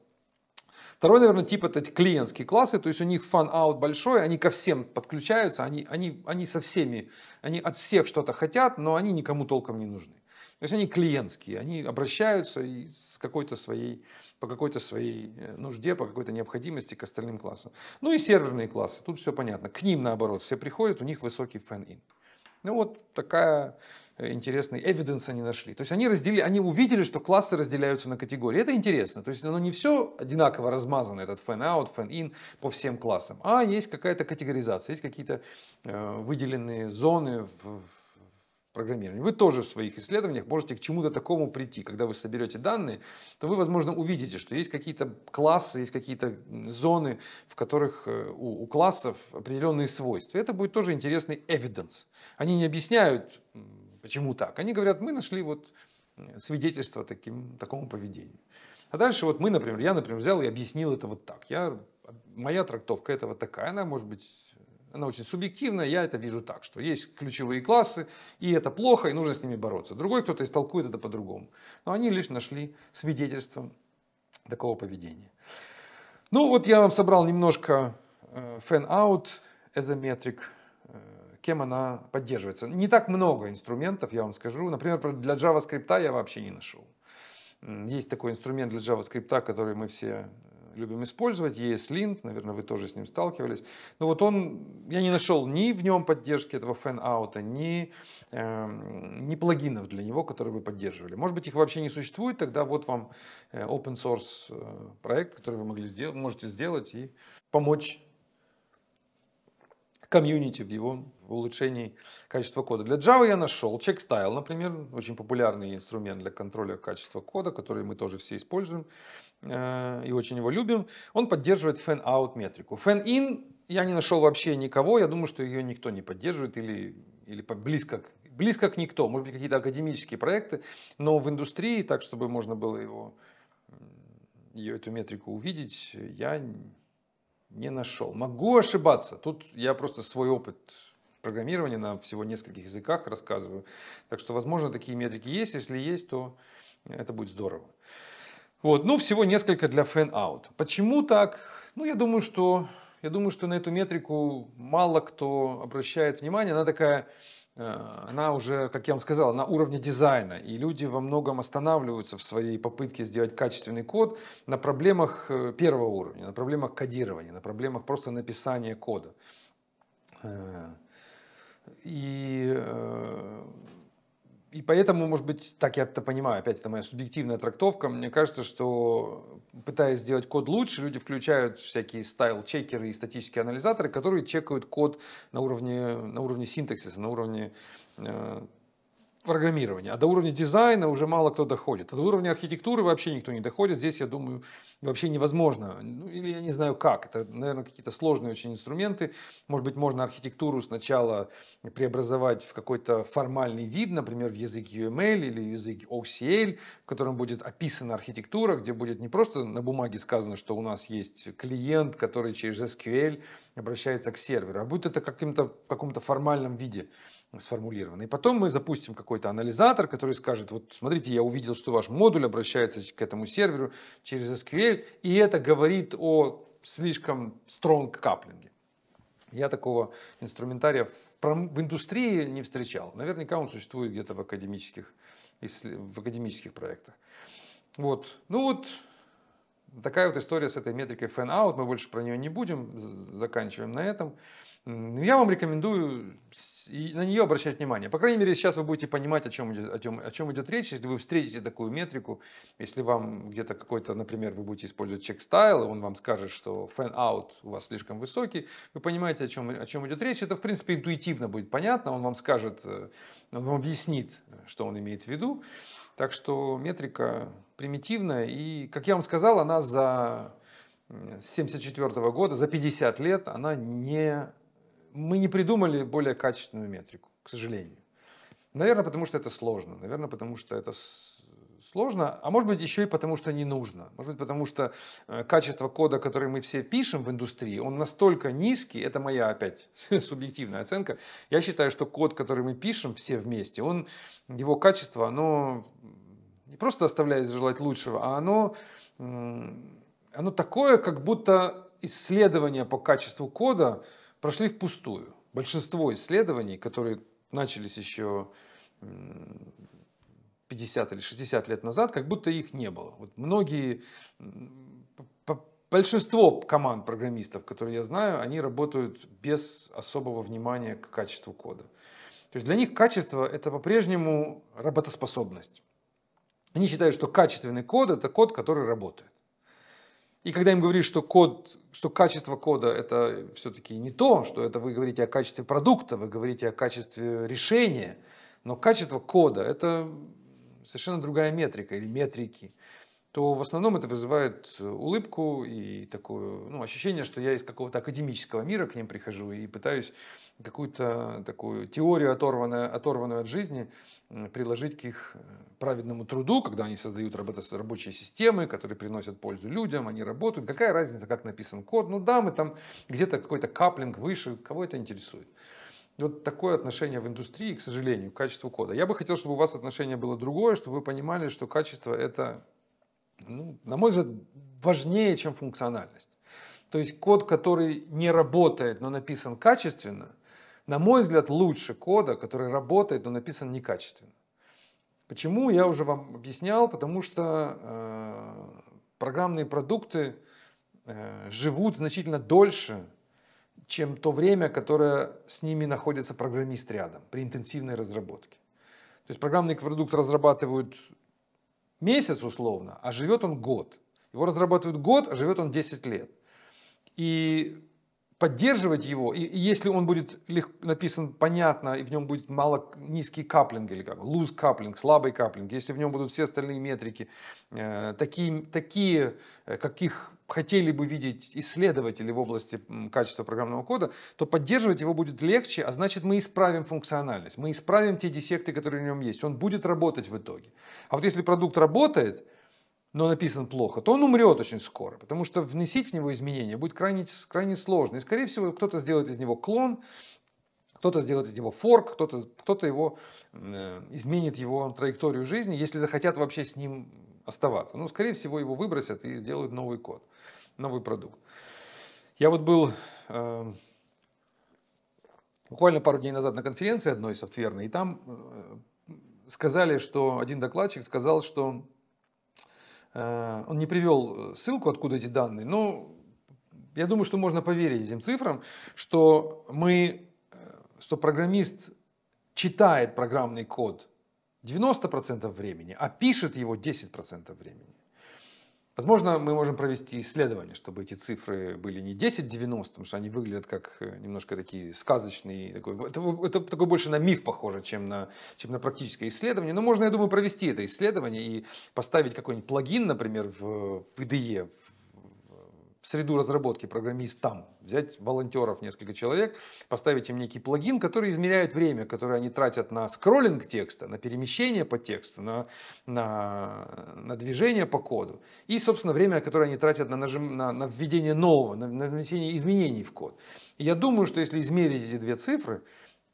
Второй, наверное, тип это клиентские классы, то есть у них fan-out большой, они ко всем подключаются, они, они, они со всеми, они от всех что-то хотят, но они никому толком не нужны. То есть они клиентские, они обращаются и с какой-то своей, по какой-то своей э, нужде, по какой-то необходимости к остальным классам. Ну и серверные классы, тут все понятно. К ним наоборот все приходят, у них высокий фэн-ин. Ну вот такая интересный evidence они нашли. То есть они, разделили, они увидели, что классы разделяются на категории. Это интересно. То есть оно не все одинаково размазано, этот fan-out, fan-in по всем классам, а есть какая-то категоризация, есть какие-то э, выделенные зоны в, программировании. Вы тоже в своих исследованиях можете к чему-то такому прийти. Когда вы соберете данные, то вы, возможно, увидите, что есть какие-то классы, есть какие-то зоны, в которых э, у, у классов определенные свойства. Это будет тоже интересный evidence. Они не объясняют Почему так? Они говорят, мы нашли вот свидетельство таким, такому поведению. А дальше вот мы, например, я, например, взял и объяснил это вот так. Я, моя трактовка этого такая, она может быть она очень субъективная, я это вижу так, что есть ключевые классы, и это плохо, и нужно с ними бороться. Другой кто-то истолкует это по-другому. Но они лишь нашли свидетельство такого поведения. Ну вот я вам собрал немножко э, fan-out, эзометрик, э, кем она поддерживается. Не так много инструментов, я вам скажу. Например, для JavaScript я вообще не нашел. Есть такой инструмент для JavaScript, который мы все любим использовать, ESLint, наверное, вы тоже с ним сталкивались. Но вот он, я не нашел ни в нем поддержки этого фэн-аута, ни, э, ни плагинов для него, которые бы поддерживали. Может быть, их вообще не существует, тогда вот вам э, open source э, проект, который вы могли сделать, можете сделать и помочь комьюнити в его улучшении качества кода. Для Java я нашел CheckStyle, например, очень популярный инструмент для контроля качества кода, который мы тоже все используем э, и очень его любим. Он поддерживает fan-out метрику. Fan-in я не нашел вообще никого, я думаю, что ее никто не поддерживает или, или близко, близко к никто. Может быть, какие-то академические проекты, но в индустрии, так чтобы можно было его, ее, эту метрику увидеть, я не нашел. Могу ошибаться. Тут я просто свой опыт программирования на всего нескольких языках рассказываю. Так что, возможно, такие метрики есть. Если есть, то это будет здорово. Вот, ну, всего несколько для fan-out. Почему так? Ну, я думаю, что, я думаю, что на эту метрику мало кто обращает внимание. Она такая она уже, как я вам сказал, на уровне дизайна. И люди во многом останавливаются в своей попытке сделать качественный код на проблемах э, первого уровня, на проблемах кодирования, на проблемах просто написания кода. Э, и и поэтому, может быть, так я это понимаю, опять это моя субъективная трактовка, мне кажется, что пытаясь сделать код лучше, люди включают всякие стайл-чекеры и статические анализаторы, которые чекают код на уровне, на уровне синтаксиса, на уровне э, программирования. А до уровня дизайна уже мало кто доходит. А до уровня архитектуры вообще никто не доходит. Здесь, я думаю, вообще невозможно. Ну, или я не знаю как. Это, наверное, какие-то сложные очень инструменты. Может быть, можно архитектуру сначала преобразовать в какой-то формальный вид, например, в язык UML или язык OCL, в котором будет описана архитектура, где будет не просто на бумаге сказано, что у нас есть клиент, который через SQL обращается к серверу, а будет это каким-то, в каком-то формальном виде сформулировано. И потом мы запустим какой-то анализатор, который скажет, вот смотрите, я увидел, что ваш модуль обращается к этому серверу через SQL, и это говорит о слишком strong каплинге. Я такого инструментария в, в индустрии не встречал. Наверняка он существует где-то в академических, в академических проектах. Вот. Ну вот, такая вот история с этой метрикой fan-out. Мы больше про нее не будем, заканчиваем на этом. Я вам рекомендую на нее обращать внимание. По крайней мере, сейчас вы будете понимать, о чем, идет, о, чем, о чем идет речь. Если вы встретите такую метрику, если вам где-то какой-то, например, вы будете использовать чек стайл, и он вам скажет, что fan-out у вас слишком высокий, вы понимаете, о чем, о чем идет речь. Это, в принципе, интуитивно будет понятно. Он вам скажет, э, он вам объяснит, что он имеет в виду. Так что метрика примитивная. И, как я вам сказал, она за 1974 года, за 50 лет, она не мы не придумали более качественную метрику, к сожалению. Наверное, потому что это сложно. Наверное, потому что это сложно, а может быть еще и потому, что не нужно. Может быть, потому что э, качество кода, который мы все пишем в индустрии, он настолько низкий, это моя опять [LAUGHS] субъективная оценка. Я считаю, что код, который мы пишем все вместе, он, его качество, оно не просто оставляет желать лучшего, а оно, оно такое, как будто исследование по качеству кода – прошли впустую. Большинство исследований, которые начались еще 50 или 60 лет назад, как будто их не было. Вот многие, большинство команд программистов, которые я знаю, они работают без особого внимания к качеству кода. То есть для них качество это по-прежнему работоспособность. Они считают, что качественный код это код, который работает. И когда им говоришь, что код, что качество кода это все-таки не то, что это вы говорите о качестве продукта, вы говорите о качестве решения, но качество кода это совершенно другая метрика или метрики. то в основном это вызывает улыбку и такое ну, ощущение, что я из какого-то академического мира к ним прихожу и пытаюсь какую-то такую теорию, оторванную, оторванную от жизни, приложить к их праведному труду, когда они создают рабочие системы, которые приносят пользу людям, они работают. Какая разница, как написан код? Ну да, мы там где-то какой-то каплинг выше, кого это интересует. Вот такое отношение в индустрии, к сожалению, к качеству кода. Я бы хотел, чтобы у вас отношение было другое, чтобы вы понимали, что качество это ну, на мой взгляд, важнее, чем функциональность. То есть код, который не работает, но написан качественно, на мой взгляд, лучше кода, который работает, но написан некачественно. Почему, я уже вам объяснял, потому что э, программные продукты э, живут значительно дольше, чем то время, которое с ними находится программист рядом при интенсивной разработке. То есть программный продукт разрабатывают месяц условно, а живет он год. Его разрабатывают год, а живет он 10 лет. И поддерживать его, и, и если он будет лег, написан понятно, и в нем будет мало низкий каплинг, или как loose каплинг, слабый каплинг, если в нем будут все остальные метрики э, такие, такие, э, каких хотели бы видеть исследователи в области качества программного кода, то поддерживать его будет легче, а значит мы исправим функциональность, мы исправим те дефекты, которые в нем есть, он будет работать в итоге. А вот если продукт работает, но написан плохо, то он умрет очень скоро, потому что вносить в него изменения будет крайне, крайне сложно. И, скорее всего, кто-то сделает из него клон, кто-то сделает из него форк, кто-то кто его э, изменит его траекторию жизни, если захотят вообще с ним оставаться. Ну, скорее всего, его выбросят и сделают новый код, новый продукт. Я вот был э, буквально пару дней назад на конференции одной софтверной, и там э, сказали, что один докладчик сказал, что он не привел ссылку, откуда эти данные, но я думаю, что можно поверить этим цифрам, что мы, э, что программист читает программный код 90% времени, а пишет его 10% времени. Возможно, мы можем провести исследование, чтобы эти цифры были не 10-90, потому что они выглядят как э, немножко такие сказочные. Такой, это, это такой больше на миф похоже, чем на, чем на практическое исследование. Но можно, я думаю, провести это исследование и поставить какой-нибудь плагин, например, в, IDE, в среду разработки программист там, взять волонтеров несколько человек, поставить им некий плагин, который измеряет время, которое они тратят на скроллинг текста, на перемещение по тексту, на, на, на движение по коду. И, собственно, время, которое они тратят на, нажим, на, на введение нового, на, на внесение изменений в код. И я думаю, что если измерить эти две цифры,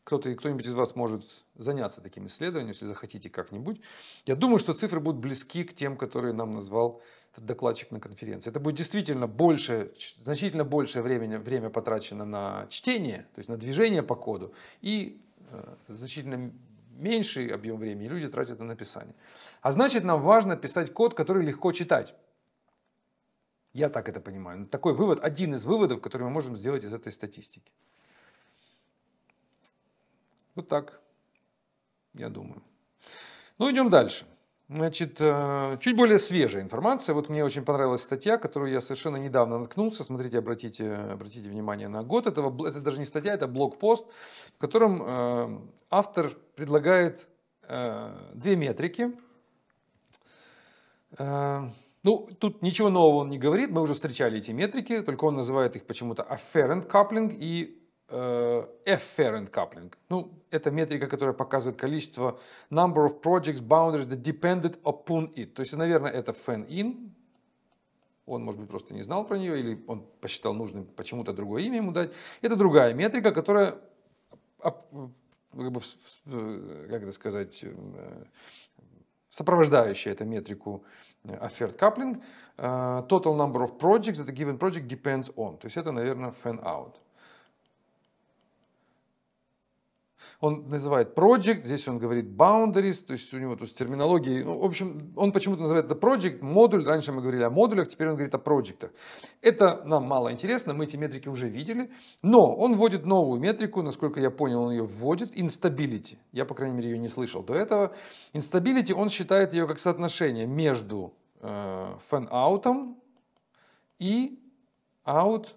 кто-то, кто-нибудь из вас может заняться таким исследованием, если захотите как-нибудь. Я думаю, что цифры будут близки к тем, которые нам назвал докладчик на конференции. Это будет действительно больше, значительно большее время, время потрачено на чтение, то есть на движение по коду, и э, значительно меньший объем времени люди тратят на написание. А значит, нам важно писать код, который легко читать. Я так это понимаю. Такой вывод, один из выводов, который мы можем сделать из этой статистики. Вот так, я думаю. Ну, идем дальше. Значит, э, чуть более свежая информация. Вот мне очень понравилась статья, которую я совершенно недавно наткнулся. Смотрите, обратите, обратите внимание на год этого. Это даже не статья, это блокпост, в котором э, автор предлагает э, две метрики. Ну, тут ничего нового он не говорит, мы уже встречали эти метрики, только он называет их почему-то afferent coupling и efferent coupling. Ну, это метрика, которая показывает количество number of projects boundaries that depended upon it. То есть, наверное, это fan-in. Он, может быть, просто не знал про нее, или он посчитал нужным почему-то другое имя ему дать. Это другая метрика, которая, как, это сказать, э, сопровождающая эту метрику offered coupling. Э, total number of projects that a given project depends on. То есть, это, наверное, fan-out. Он называет project, здесь он говорит boundaries, то есть у него тут терминологии. Ну, в общем, он почему-то называет это project, модуль. Раньше мы говорили о модулях, теперь он говорит о проектах. Это нам мало интересно, мы эти метрики уже видели. Но он вводит новую метрику, насколько я понял, он ее вводит, instability. Я, по крайней мере, ее не слышал до этого. Instability, он считает ее как соотношение между э, fan-out и out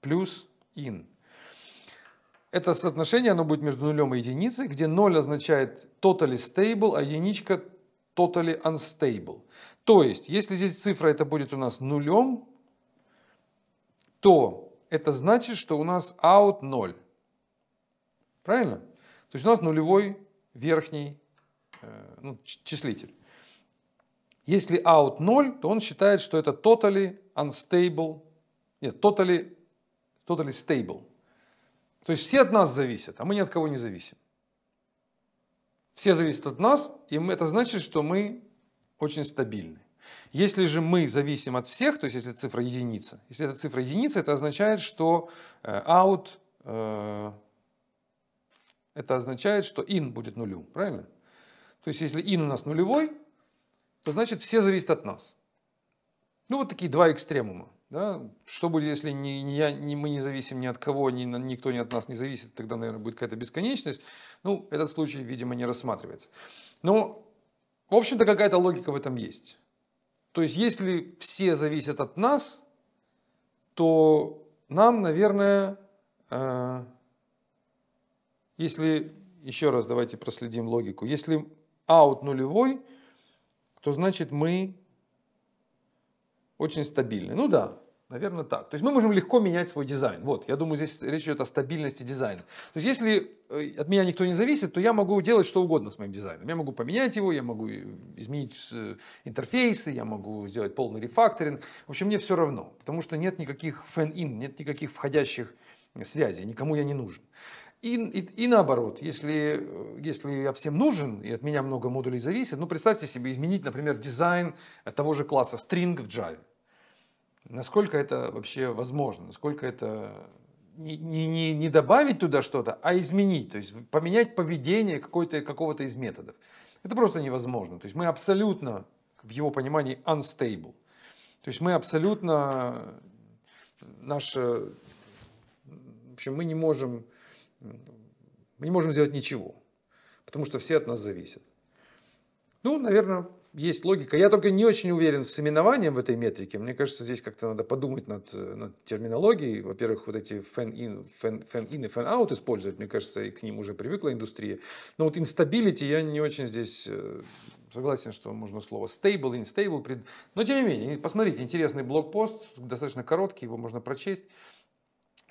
плюс in. Это соотношение оно будет между нулем и единицей, где 0 означает totally stable, а единичка totally unstable. То есть, если здесь цифра это будет у нас нулем, то это значит, что у нас out 0. Правильно? То есть у нас нулевой верхний э, ну, числитель. Если out 0, то он считает, что это totally unstable, нет, totally, totally stable. То есть все от нас зависят, а мы ни от кого не зависим. Все зависят от нас, и это значит, что мы очень стабильны. Если же мы зависим от всех, то есть если цифра единица, если это цифра единица, это означает, что э, out, э, это означает, что in будет нулю, правильно? То есть если in у нас нулевой, то значит все зависят от нас. Ну вот такие два экстремума. Да? Что будет, если не, не я, не, мы не зависим ни от кого, ни, никто ни от нас не зависит, тогда, наверное, будет какая-то бесконечность. Ну, этот случай, видимо, не рассматривается. Но, в общем-то, какая-то логика в этом есть. То есть, если все зависят от нас, то нам, наверное, э, если, еще раз давайте проследим логику, если out нулевой, то значит мы очень стабильны. Ну да, Наверное, так. То есть мы можем легко менять свой дизайн. Вот, я думаю, здесь речь идет о стабильности дизайна. То есть если э, от меня никто не зависит, то я могу делать что угодно с моим дизайном. Я могу поменять его, я могу изменить э, интерфейсы, я могу сделать полный рефакторинг. В общем, мне все равно, потому что нет никаких fan-in, нет никаких входящих связей, никому я не нужен. И, и, и наоборот, если, э, если я всем нужен, и от меня много модулей зависит, ну представьте себе изменить, например, дизайн того же класса string в Java. Насколько это вообще возможно, насколько это не, не, не добавить туда что-то, а изменить, то есть поменять поведение какого-то какого из методов. Это просто невозможно. То есть мы абсолютно, в его понимании, unstable. То есть мы абсолютно, наше, в общем, мы не можем, мы не можем сделать ничего, потому что все от нас зависят. Ну, наверное, есть логика. Я только не очень уверен с именованием в этой метрике. Мне кажется, здесь как-то надо подумать над, над терминологией. Во-первых, вот эти fan-in, fan, fan-in и fan-out использовать, мне кажется, и к ним уже привыкла индустрия. Но вот instability я не очень здесь э, согласен, что можно слово stable, instable. Но тем не менее, посмотрите, интересный блокпост, достаточно короткий, его можно прочесть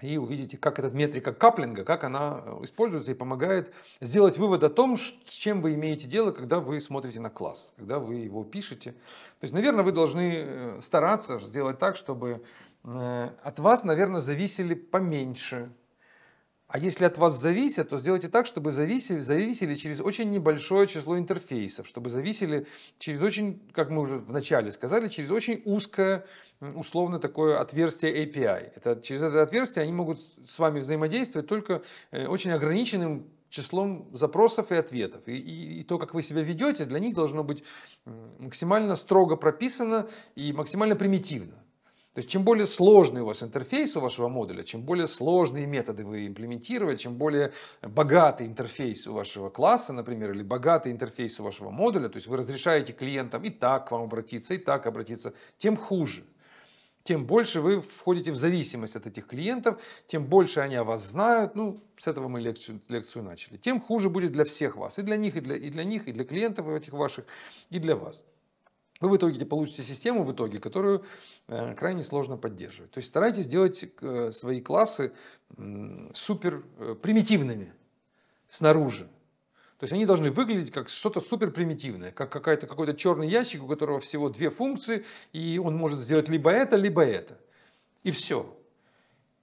и увидите, как эта метрика каплинга, как она э, используется и помогает сделать вывод о том, с чем вы имеете дело, когда вы смотрите на класс, когда вы его пишете. То есть, наверное, вы должны э, стараться сделать так, чтобы э, от вас, наверное, зависели поменьше а если от вас зависит, то сделайте так, чтобы зависели, зависели через очень небольшое число интерфейсов, чтобы зависели через очень, как мы уже вначале сказали, через очень узкое, условно такое отверстие API. Это, через это отверстие они могут с вами взаимодействовать только э, очень ограниченным числом запросов и ответов. И, и, и то, как вы себя ведете, для них должно быть максимально строго прописано и максимально примитивно. То есть чем более сложный у вас интерфейс у вашего модуля, чем более сложные методы вы имплементировали, чем более богатый интерфейс у вашего класса, например, или богатый интерфейс у вашего модуля, то есть вы разрешаете клиентам и так к вам обратиться, и так обратиться, тем хуже. Тем больше вы входите в зависимость от этих клиентов, тем больше они о вас знают. Ну, с этого мы лекцию, лекцию начали. Тем хуже будет для всех вас. И для них, и для, и для них, и для клиентов этих ваших, и для вас вы в итоге получите систему, в итоге, которую э, крайне сложно поддерживать. То есть старайтесь делать э, свои классы супер э, примитивными снаружи. То есть они должны выглядеть как что-то супер примитивное, как какой-то какой черный ящик, у которого всего две функции, и он может сделать либо это, либо это. И все.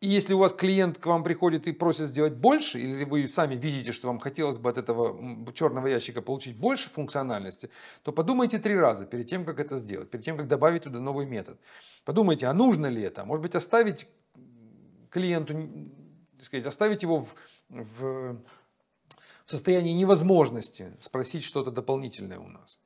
И если у вас клиент к вам приходит и просит сделать больше, или вы сами видите, что вам хотелось бы от этого черного ящика получить больше функциональности, то подумайте три раза перед тем, как это сделать, перед тем, как добавить туда новый метод. Подумайте, а нужно ли это? Может быть, оставить клиенту, сказать, оставить его в, в состоянии невозможности спросить что-то дополнительное у нас.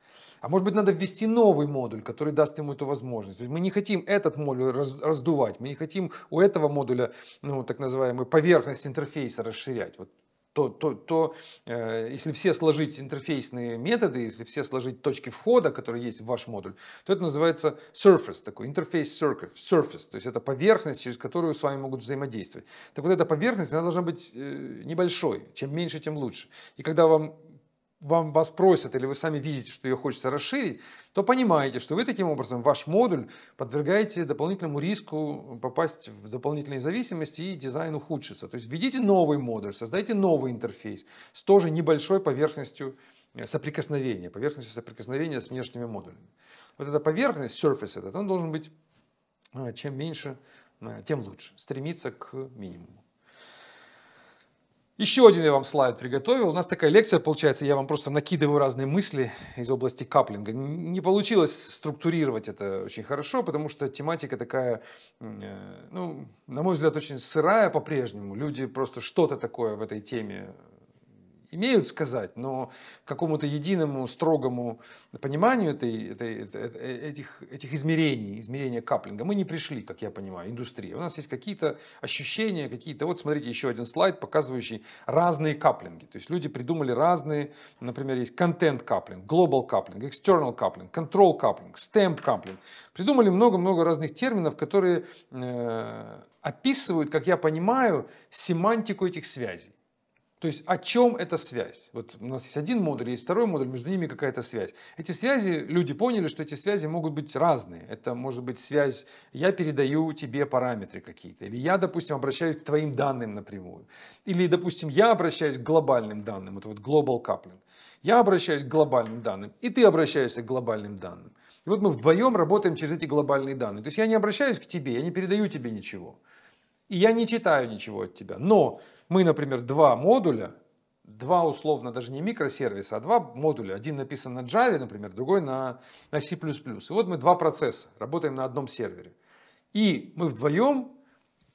А может быть, надо ввести новый модуль, который даст ему эту возможность. То есть мы не хотим этот модуль раздувать, мы не хотим у этого модуля, ну, так называемую поверхность интерфейса расширять. Вот то, то, то э, если все сложить интерфейсные методы, если все сложить точки входа, которые есть в ваш модуль, то это называется surface, такой интерфейс surface, то есть это поверхность, через которую с вами могут взаимодействовать. Так вот эта поверхность, она должна быть э, небольшой, чем меньше, тем лучше. И когда вам вам вас просят или вы сами видите, что ее хочется расширить, то понимаете, что вы таким образом ваш модуль подвергаете дополнительному риску попасть в дополнительные зависимости и дизайн ухудшится. То есть введите новый модуль, создайте новый интерфейс с тоже небольшой поверхностью э, соприкосновения, поверхностью соприкосновения с внешними модулями. Вот эта поверхность, surface этот, он должен быть э, чем меньше, э, тем лучше, стремиться к минимуму. Еще один я вам слайд приготовил. У нас такая лекция получается, я вам просто накидываю разные мысли из области каплинга. Не получилось структурировать это очень хорошо, потому что тематика такая, э, ну, на мой взгляд, очень сырая по-прежнему. Люди просто что-то такое в этой теме имеют сказать, но какому-то единому, строгому пониманию этой, этой, этих, этих измерений, измерения каплинга мы не пришли, как я понимаю, индустрия. У нас есть какие-то ощущения, какие-то... Вот смотрите, еще один слайд, показывающий разные каплинги. То есть люди придумали разные, например, есть контент каплинг, global каплинг, external каплинг, control каплинг, stamp каплинг. Придумали много-много разных терминов, которые э, описывают, как я понимаю, семантику этих связей. То есть о чем эта связь? Вот у нас есть один модуль, есть второй модуль, между ними какая-то связь. Эти связи, люди поняли, что эти связи могут быть разные. Это может быть связь, я передаю тебе параметры какие-то, или я, допустим, обращаюсь к твоим данным напрямую, или, допустим, я обращаюсь к глобальным данным, это вот global coupling. Я обращаюсь к глобальным данным, и ты обращаешься к глобальным данным. И вот мы вдвоем работаем через эти глобальные данные. То есть я не обращаюсь к тебе, я не передаю тебе ничего. И я не читаю ничего от тебя. Но мы, например, два модуля, два условно даже не микросервиса, а два модуля. Один написан на Java, например, другой на, на C++. И вот мы два процесса, работаем на одном сервере. И мы вдвоем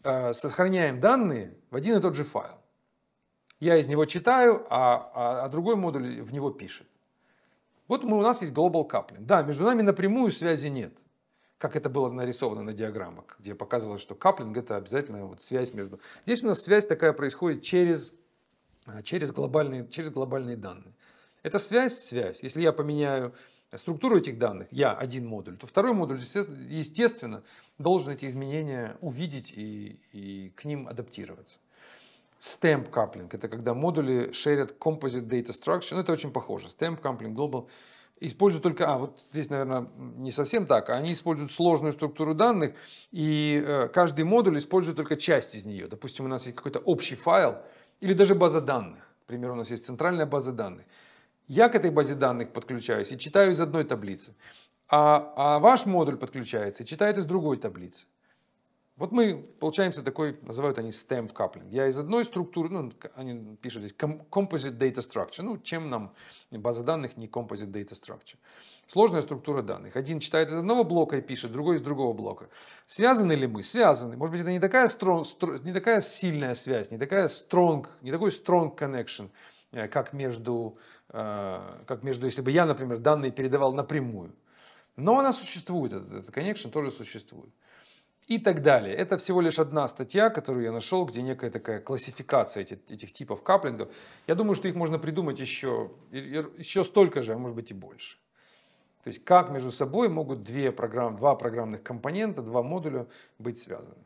э, сохраняем данные в один и тот же файл. Я из него читаю, а, а, а другой модуль в него пишет. Вот мы, у нас есть global coupling. Да, между нами напрямую связи нет как это было нарисовано на диаграммах, где показывалось, что каплинг это обязательно вот связь между... Здесь у нас связь такая происходит через, а, через, глобальные, через глобальные данные. Это связь, связь. Если я поменяю структуру этих данных, я один модуль, то второй модуль, естественно, должен эти изменения увидеть и, и к ним адаптироваться. Stamp coupling – это когда модули шерят composite data structure. Ну, это очень похоже. Stamp coupling, global – используют только, а вот здесь, наверное, не совсем так, они используют сложную структуру данных, и э, каждый модуль использует только часть из нее. Допустим, у нас есть какой-то общий файл или даже база данных. Примеру, у нас есть центральная база данных. Я к этой базе данных подключаюсь и читаю из одной таблицы, а, а ваш модуль подключается и читает из другой таблицы. Вот мы получаемся такой, называют они stamp coupling. Я из одной структуры, ну, они пишут здесь composite data structure. Ну, чем нам база данных не composite data structure? Сложная структура данных. Один читает из одного блока и пишет, другой из другого блока. Связаны ли мы? Связаны. Может быть, это не такая, strong, не такая сильная связь, не такая strong, не такой strong connection, э, как между, э, как между, если бы я, например, данные передавал напрямую. Но она существует, этот connection тоже существует и так далее. Это всего лишь одна статья, которую я нашел, где некая такая классификация этих, этих типов каплингов. Я думаю, что их можно придумать еще, еще столько же, а может быть и больше. То есть как между собой могут две программ, два программных компонента, два модуля быть связаны.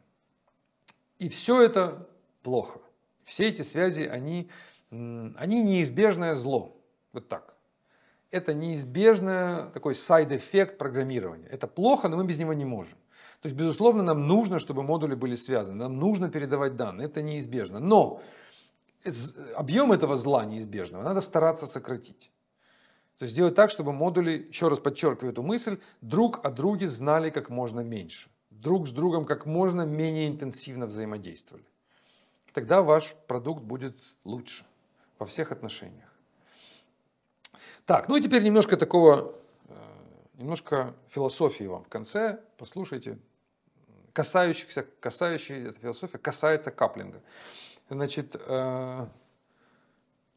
И все это плохо. Все эти связи, они, они неизбежное зло. Вот так. Это неизбежный такой side effect программирования. Это плохо, но мы без него не можем. То есть, безусловно, нам нужно, чтобы модули были связаны, нам нужно передавать данные, это неизбежно. Но объем этого зла неизбежного надо стараться сократить. То есть сделать так, чтобы модули, еще раз подчеркиваю эту мысль, друг о друге знали как можно меньше. Друг с другом как можно менее интенсивно взаимодействовали. Тогда ваш продукт будет лучше во всех отношениях. Так, ну и теперь немножко такого, э, немножко философии вам в конце. Послушайте, касающихся, касающая эта философия касается каплинга. Значит, э,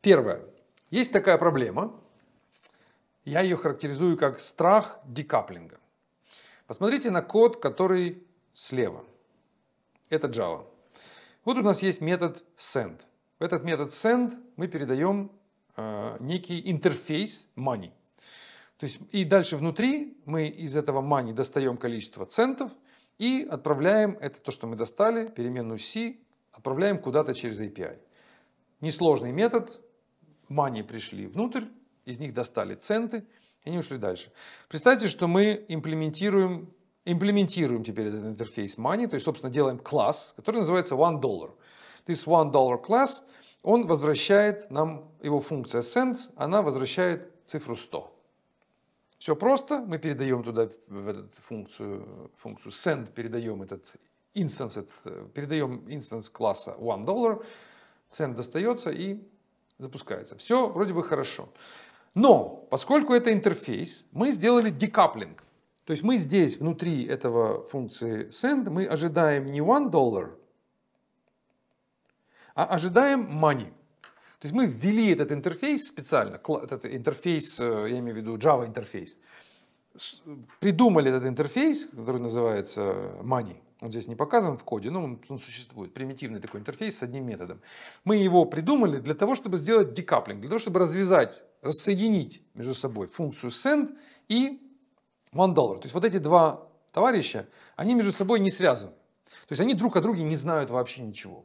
первое. Есть такая проблема, я ее характеризую как страх декаплинга. Посмотрите на код, который слева. Это Java. Вот у нас есть метод send. В этот метод send мы передаем э, некий интерфейс money. То есть и дальше внутри мы из этого money достаем количество центов – и отправляем это, то, что мы достали, переменную C, отправляем куда-то через API. Несложный метод, money пришли внутрь, из них достали центы, и они ушли дальше. Представьте, что мы имплементируем, имплементируем теперь этот интерфейс money, то есть, собственно, делаем класс, который называется one dollar. This one dollar class, он возвращает нам, его функция send, она возвращает цифру 100. Все просто, мы передаем туда в эту функцию, функцию send, передаем этот instance, передаем instance класса one dollar, send достается и запускается. Все вроде бы хорошо. Но, поскольку это интерфейс, мы сделали decoupling. То есть мы здесь, внутри этого функции send, мы ожидаем не one dollar, а ожидаем money. То есть мы ввели этот интерфейс специально, этот интерфейс, э, я имею в виду Java интерфейс, придумали этот интерфейс, который называется money, он здесь не показан в коде, но он, он существует, примитивный такой интерфейс с одним методом. Мы его придумали для того, чтобы сделать декаплинг, для того, чтобы развязать, рассоединить между собой функцию send и one dollar. То есть вот эти два товарища, они между собой не связаны. То есть они друг о друге не знают вообще ничего.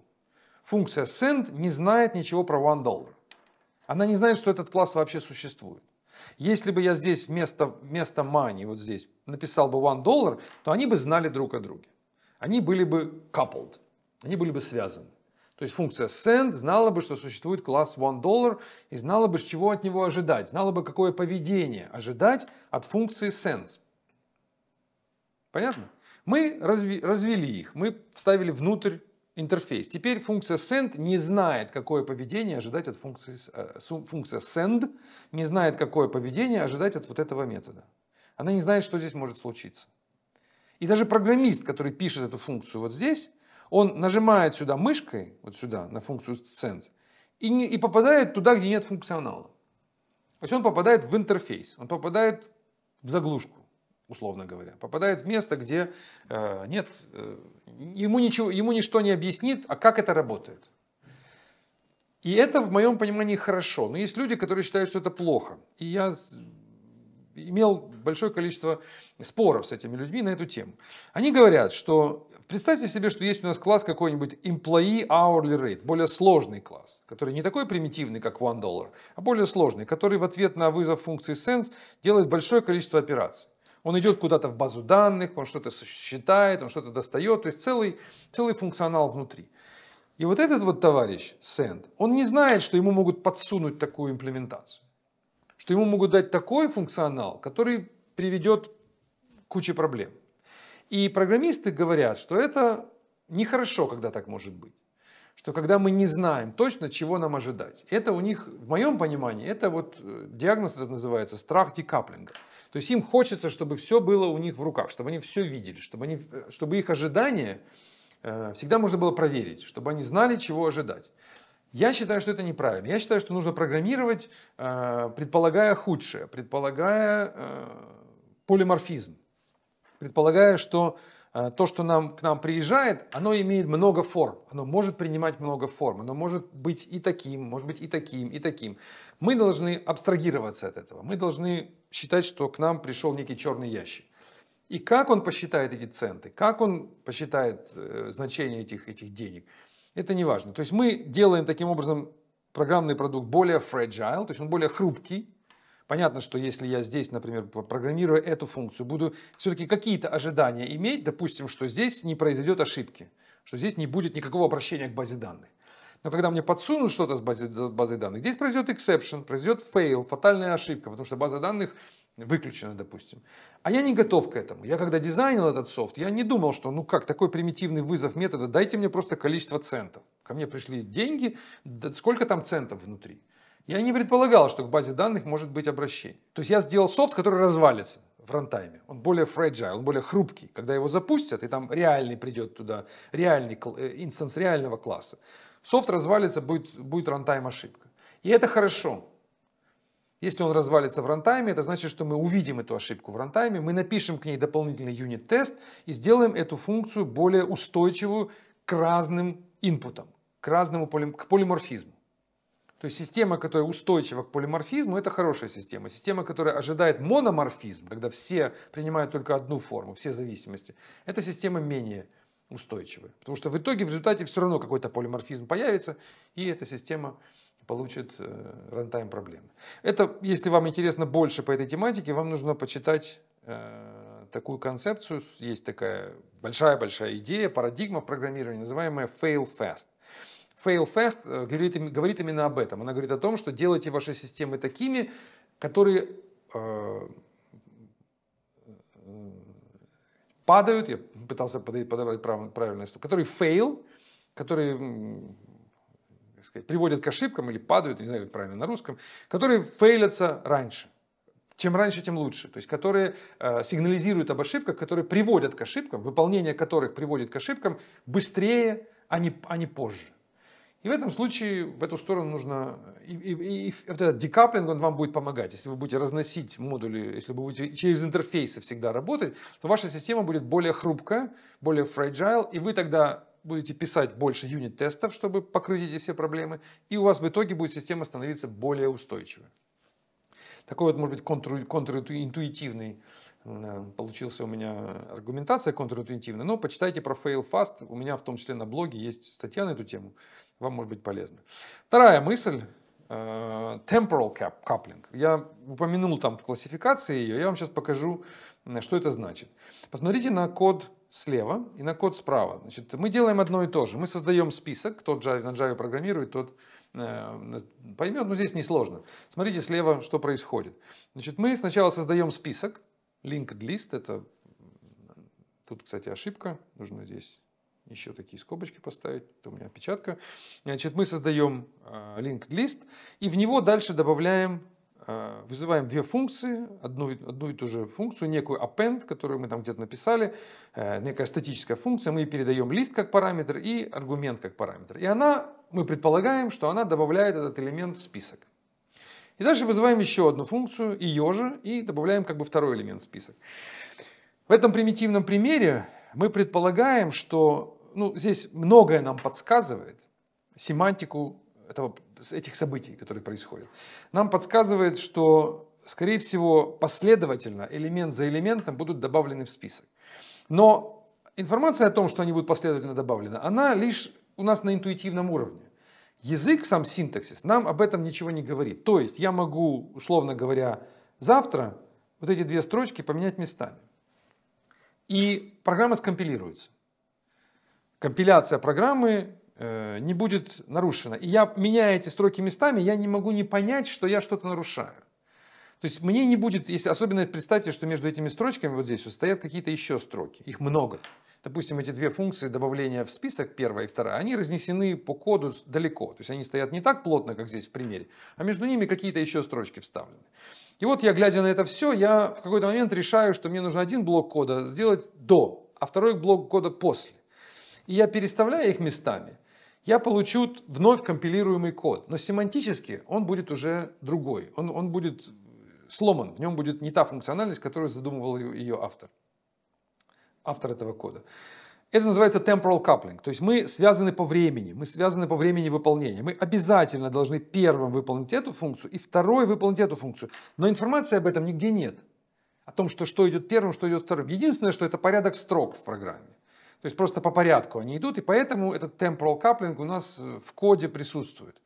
Функция send не знает ничего про one dollar. Она не знает, что этот класс вообще существует. Если бы я здесь вместо, вместо money, вот здесь, написал бы one dollar, то они бы знали друг о друге. Они были бы coupled, они были бы связаны. То есть функция send знала бы, что существует класс one dollar и знала бы, чего от него ожидать, знала бы, какое поведение ожидать от функции send. Понятно? Мы разви, развели их, мы вставили внутрь интерфейс. Теперь функция send не знает, какое поведение ожидать от функции, э, функция send не знает, какое поведение ожидать от вот этого метода. Она не знает, что здесь может случиться. И даже программист, который пишет эту функцию вот здесь, он нажимает сюда мышкой, вот сюда, на функцию send, и, не, и попадает туда, где нет функционала. То есть он попадает в интерфейс, он попадает в заглушку условно говоря. Попадает в место, где э, нет, э, ему, ничего, ему ничто не объяснит, а как это работает. И это, в моем понимании, хорошо. Но есть люди, которые считают, что это плохо. И я имел большое количество споров с этими людьми на эту тему. Они говорят, что представьте себе, что есть у нас класс какой-нибудь employee hourly rate, более сложный класс, который не такой примитивный, как one dollar, а более сложный, который в ответ на вызов функции sense делает большое количество операций. Он идет куда-то в базу данных, он что-то считает, он что-то достает, то есть целый, целый функционал внутри. И вот этот вот товарищ, Send, он не знает, что ему могут подсунуть такую имплементацию. Что ему могут дать такой функционал, который приведет к куче проблем. И программисты говорят, что это нехорошо, когда так может быть. Что когда мы не знаем точно, чего нам ожидать. Это у них, в моем понимании, это вот э, диагноз этот называется страх декаплинга. То есть им хочется, чтобы все было у них в руках, чтобы они все видели, чтобы, они, э, чтобы их ожидания э, всегда можно было проверить, чтобы они знали, чего ожидать. Я считаю, что это неправильно. Я считаю, что нужно программировать, э, предполагая худшее, предполагая полиморфизм, предполагая, что то, что нам, к нам приезжает, оно имеет много форм, оно может принимать много форм, оно может быть и таким, может быть и таким, и таким. Мы должны абстрагироваться от этого, мы должны считать, что к нам пришел некий черный ящик. И как он посчитает эти центы, как он посчитает э, значение этих, этих денег, это не важно. То есть мы делаем таким образом программный продукт более fragile, то есть он более хрупкий. Понятно, что если я здесь, например, программирую эту функцию, буду все-таки какие-то ожидания иметь, допустим, что здесь не произойдет ошибки, что здесь не будет никакого обращения к базе данных. Но когда мне подсунут что-то с базы, базой данных, здесь произойдет exception, произойдет fail, фатальная ошибка, потому что база данных выключена, допустим. А я не готов к этому. Я когда дизайнил этот софт, я не думал, что ну как, такой примитивный вызов метода, дайте мне просто количество центов. Ко мне пришли деньги, сколько там центов внутри. Я не предполагал, что к базе данных может быть обращение. То есть я сделал софт, который развалится в рантайме. Он более fragile, он более хрупкий. Когда его запустят, и там реальный придет туда, реальный э, instance реального класса, софт развалится, будет, будет runtime ошибка. И это хорошо. Если он развалится в runtime'е, это значит, что мы увидим эту ошибку в runtime'е, мы напишем к ней дополнительный unit-тест и сделаем эту функцию более устойчивую к разным инпутам, к разному к полиморфизму. То есть система, которая устойчива к полиморфизму, это хорошая система. Система, которая ожидает мономорфизм, когда все принимают только одну форму, все зависимости, эта система менее устойчивы. Потому что в итоге, в результате все равно какой-то полиморфизм появится, и эта система получит э, рантайм проблемы. Это, если вам интересно больше по этой тематике, вам нужно почитать э, такую концепцию. Есть такая большая-большая идея, парадигма в программировании, называемая fail fast. Fail fast э, говорит, говорит именно об этом. Она говорит о том, что делайте ваши системы такими, которые э, падают, я пытался подобрать правильное слово, которые fail, которые сказать, приводят к ошибкам или падают, не знаю, как правильно на русском, которые фейлятся раньше. Чем раньше, тем лучше. То есть, которые э, сигнализируют об ошибках, которые приводят к ошибкам, выполнение которых приводит к ошибкам быстрее, а не, а не позже. И в этом случае в эту сторону нужно, и, и, и вот этот декаплинг, он вам будет помогать. Если вы будете разносить модули, если вы будете через интерфейсы всегда работать, то ваша система будет более хрупкая, более fragile, и вы тогда будете писать больше юнит-тестов, чтобы покрыть эти все проблемы, и у вас в итоге будет система становиться более устойчивой. Такой вот, может быть, контр, контринтуитивный э, получился у меня аргументация контринтуитивная, но почитайте про Fail Fast, у меня в том числе на блоге есть статья на эту тему, вам может быть полезно. Вторая мысль, э, temporal coupling. Я упомянул там в классификации ее, я вам сейчас покажу, что это значит. Посмотрите на код слева и на код справа. Значит, мы делаем одно и то же. Мы создаем список, кто Java, на Java программирует, тот э, поймет, но здесь несложно. Смотрите слева, что происходит. Значит, мы сначала создаем список, linked list, это тут, кстати, ошибка, нужно здесь еще такие скобочки поставить, это у меня опечатка. Значит, мы создаем linked list и в него дальше добавляем Э, вызываем две функции, одну, одну и ту же функцию, некую append, которую мы там где-то написали, э, некая статическая функция, мы передаем лист как параметр и аргумент как параметр. И она, мы предполагаем, что она добавляет этот элемент в список. И дальше вызываем еще одну функцию, ее же, и добавляем как бы второй элемент в список. В этом примитивном примере мы предполагаем, что ну, здесь многое нам подсказывает семантику этого, этих событий, которые происходят, нам подсказывает, что, скорее всего, последовательно, элемент за элементом будут добавлены в список. Но информация о том, что они будут последовательно добавлены, она лишь у нас на интуитивном уровне. Язык, сам синтаксис, нам об этом ничего не говорит. То есть я могу, условно говоря, завтра вот эти две строчки поменять местами. И программа скомпилируется. Компиляция программы Э, не будет нарушена. И я, меняя эти строки местами, я не могу не понять, что я что-то нарушаю. То есть мне не будет, если особенно представьте, что между этими строчками вот здесь вот стоят какие-то еще строки, их много. Допустим, эти две функции добавления в список, первая и вторая, они разнесены по коду далеко. То есть они стоят не так плотно, как здесь в примере, а между ними какие-то еще строчки вставлены. И вот я, глядя на это все, я в какой-то момент решаю, что мне нужно один блок кода сделать до, а второй блок кода после. И я переставляю их местами я получу вновь компилируемый код. Но семантически он будет уже другой. Он, он будет сломан. В нем будет не та функциональность, которую задумывал ее автор. Автор этого кода. Это называется temporal coupling. То есть мы связаны по времени. Мы связаны по времени выполнения. Мы обязательно должны первым выполнить эту функцию и второй выполнить эту функцию. Но информации об этом нигде нет. О том, что, что идет первым, что идет вторым. Единственное, что это порядок строк в программе. То есть просто по порядку они идут, и поэтому этот temporal coupling у нас в коде присутствует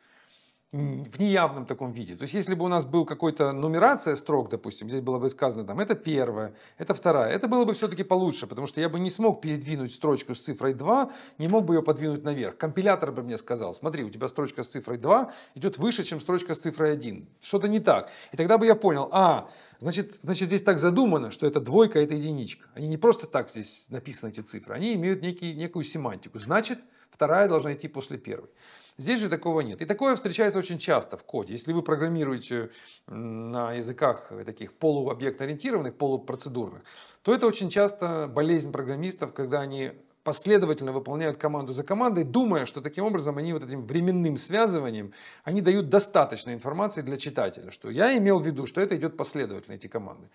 в неявном таком виде. То есть, если бы у нас был какой-то нумерация строк, допустим, здесь было бы сказано, там, это первая, это вторая, это было бы все-таки получше, потому что я бы не смог передвинуть строчку с цифрой 2, не мог бы ее подвинуть наверх. Компилятор бы мне сказал, смотри, у тебя строчка с цифрой 2 идет выше, чем строчка с цифрой 1. Что-то не так. И тогда бы я понял, а, значит, значит здесь так задумано, что это двойка, это единичка. Они не просто так здесь написаны, эти цифры, они имеют некий, некую семантику. Значит, вторая должна идти после первой. Здесь же такого нет. И такое встречается очень часто в коде. Если вы программируете на языках таких полуобъектно-ориентированных, полупроцедурных, то это очень часто болезнь программистов, когда они последовательно выполняют команду за командой, думая, что таким образом они вот этим временным связыванием, они дают достаточно информации для читателя, что я имел в виду, что это идет последовательно, эти команды.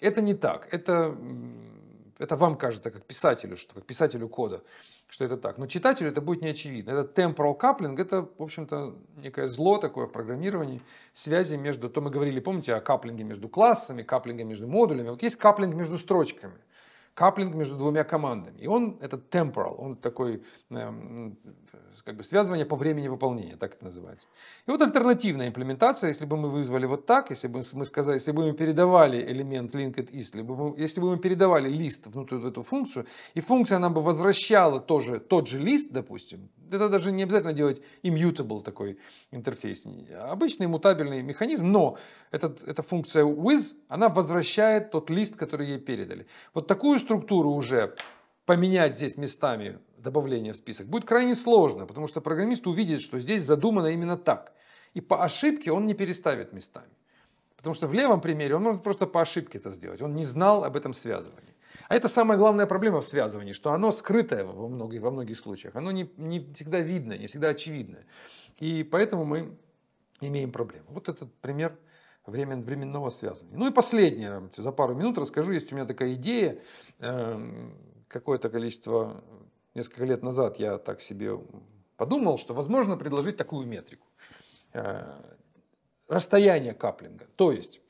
Это не так. Это, это вам кажется, как писателю, что как писателю кода что это так. Но читателю это будет не очевидно. Это temporal coupling, это, в общем-то, некое зло такое в программировании, связи между, то мы говорили, помните, о каплинге между классами, каплинге между модулями. Вот есть каплинг между строчками. Каплинг между двумя командами. И он, этот temporal, он такой, эм, как бы связывание по времени выполнения, так это называется. И вот альтернативная имплементация, если бы мы вызвали вот так, если бы мы сказали, если бы мы передавали элемент linked is, если бы мы, если бы мы передавали лист внутрь в эту функцию, и функция нам бы возвращала тоже тот же лист, допустим, это даже не обязательно делать immutable такой интерфейс, обычный мутабельный механизм, но этот, эта функция with, она возвращает тот лист, который ей передали. Вот такую структуру уже поменять здесь местами добавление в список будет крайне сложно, потому что программист увидит, что здесь задумано именно так. И по ошибке он не переставит местами. Потому что в левом примере он может просто по ошибке это сделать. Он не знал об этом связывании. А это самая главная проблема в связывании, что оно скрытое во многих, во многих случаях. Оно не, не всегда видно, не всегда очевидно. И поэтому мы имеем проблему. Вот этот пример времен, временного связывания. Ну и последнее, за пару минут расскажу, есть у меня такая идея, эм, какое-то количество, несколько лет назад я так себе подумал, что возможно предложить такую метрику. Э, расстояние каплинга. То есть,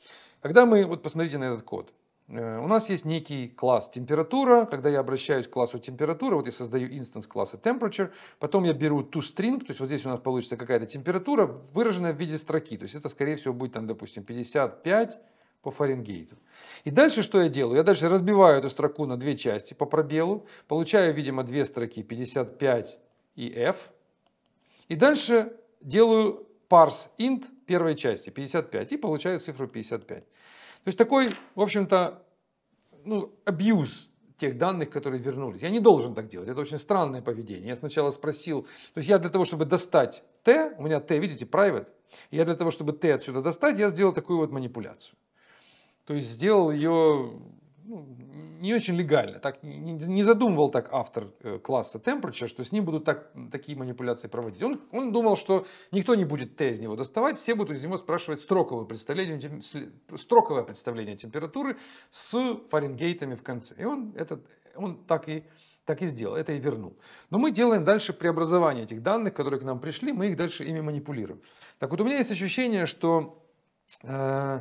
когда мы, вот посмотрите на этот код, у нас есть некий класс температура. Когда я обращаюсь к классу температура, вот я создаю инстанс класса temperature, потом я беру toString, то есть вот здесь у нас получится какая-то температура, выраженная в виде строки. То есть это, скорее всего, будет там, допустим, 55 по Фаренгейту. И дальше что я делаю? Я дальше разбиваю эту строку на две части по пробелу, получаю, видимо, две строки 55 и f. И дальше делаю parse int первой части 55 и получаю цифру 55. То есть такой, в общем-то, ну, абьюз тех данных, которые вернулись. Я не должен так делать, это очень странное поведение. Я сначала спросил, то есть я для того, чтобы достать t, у меня t, видите, private, я для того, чтобы t отсюда достать, я сделал такую вот манипуляцию. То есть сделал ее ну, не очень легально. Так, не задумывал так автор э, класса Temperature, что с ним будут так, такие манипуляции проводить. Он, он думал, что никто не будет Т из него доставать, все будут из него спрашивать строковое представление, строковое представление температуры с Фаренгейтами в конце. И он, этот, он так, и, так и сделал, это и вернул. Но мы делаем дальше преобразование этих данных, которые к нам пришли, мы их дальше ими манипулируем. Так вот у меня есть ощущение, что... Э,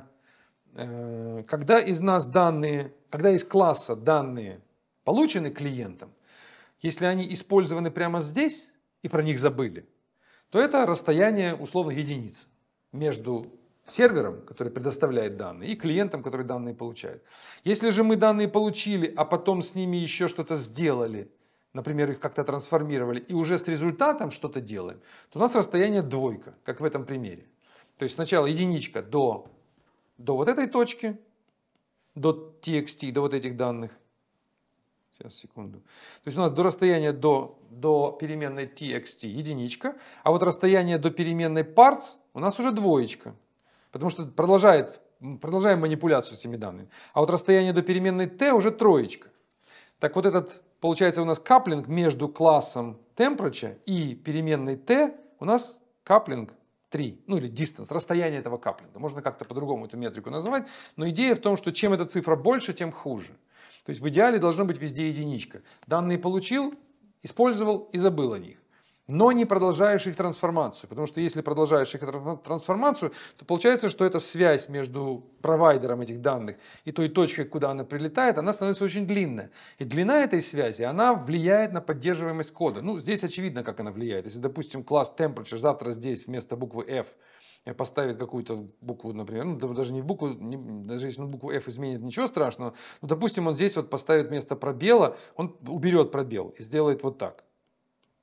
когда из нас данные, когда из класса данные получены клиентом, если они использованы прямо здесь и про них забыли, то это расстояние условно единиц между сервером, который предоставляет данные, и клиентом, который данные получает. Если же мы данные получили, а потом с ними еще что-то сделали, например, их как-то трансформировали, и уже с результатом что-то делаем, то у нас расстояние двойка, как в этом примере. То есть сначала единичка до до вот этой точки, до txt, до вот этих данных. Сейчас, секунду. То есть у нас до расстояния до, до переменной txt единичка, а вот расстояние до переменной parts у нас уже двоечка. Потому что продолжает, продолжаем манипуляцию с этими данными. А вот расстояние до переменной t уже троечка. Так вот этот, получается у нас каплинг между классом temperature и переменной t у нас каплинг 3, ну или distance, расстояние этого каплинга. Можно как-то по-другому эту метрику называть, но идея в том, что чем эта цифра больше, тем хуже. То есть в идеале должно быть везде единичка. Данные получил, использовал и забыл о них но не продолжаешь их трансформацию. Потому что если продолжаешь их трансформацию, то получается, что эта связь между провайдером этих данных и той точкой, куда она прилетает, она становится очень длинная. И длина этой связи, она влияет на поддерживаемость кода. Ну, здесь очевидно, как она влияет. Если, допустим, класс temperature завтра здесь вместо буквы F поставит какую-то букву, например, ну, даже не в букву, не, даже если он букву F изменит, ничего страшного, но, допустим, он здесь вот поставит вместо пробела, он уберет пробел и сделает вот так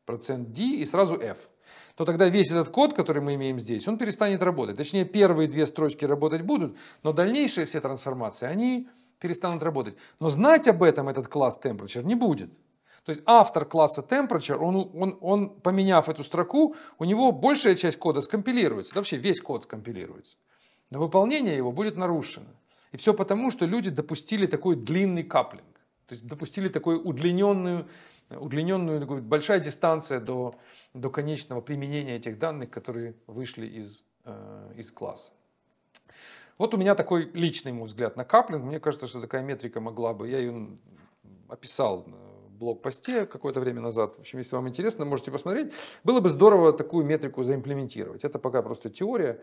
процент D и сразу F, то тогда весь этот код, который мы имеем здесь, он перестанет работать. Точнее, первые две строчки работать будут, но дальнейшие все трансформации, они перестанут работать. Но знать об этом этот класс temperature не будет. То есть автор класса temperature, он, он, он поменяв эту строку, у него большая часть кода скомпилируется, вообще весь код скомпилируется. Но выполнение его будет нарушено. И все потому, что люди допустили такой длинный каплинг. То есть допустили такую удлиненную удлиненную, такую, большая дистанция до, до конечного применения этих данных, которые вышли из, э, из класса. Вот у меня такой личный мой взгляд на каплинг. Мне кажется, что такая метрика могла бы, я ее описал в блог-посте какое-то время назад. В общем, если вам интересно, можете посмотреть. Было бы здорово такую метрику заимплементировать. Это пока просто теория.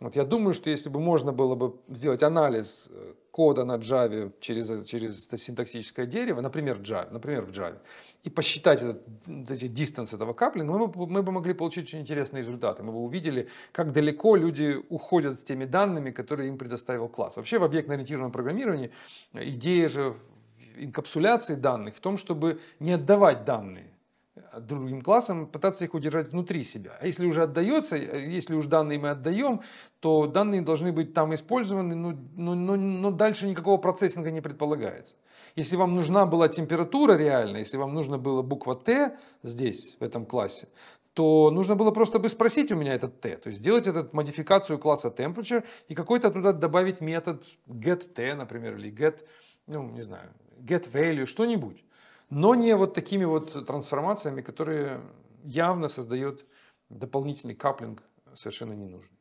Вот я думаю, что если бы можно было бы сделать анализ э, кода на Java через, через синтаксическое дерево, например, Java, например, в Java, и посчитать этот, эти distance этого каплинга, мы бы, мы бы могли получить очень интересные результаты. Мы бы увидели, как далеко люди уходят с теми данными, которые им предоставил класс. Вообще в объектно-ориентированном программировании идея же инкапсуляции данных в том, чтобы не отдавать данные другим классам, пытаться их удержать внутри себя. А если уже отдается, если уж данные мы отдаем, то данные должны быть там использованы, но, но, но, но дальше никакого процессинга не предполагается. Если вам нужна была температура реальная, если вам нужна была буква Т здесь, в этом классе, то нужно было просто бы спросить у меня этот t, то есть сделать эту модификацию класса temperature и какой-то туда добавить метод getT, например, или get, ну, не знаю, getValue, что-нибудь. Но не вот такими вот трансформациями, которые явно создают дополнительный каплинг совершенно ненужный.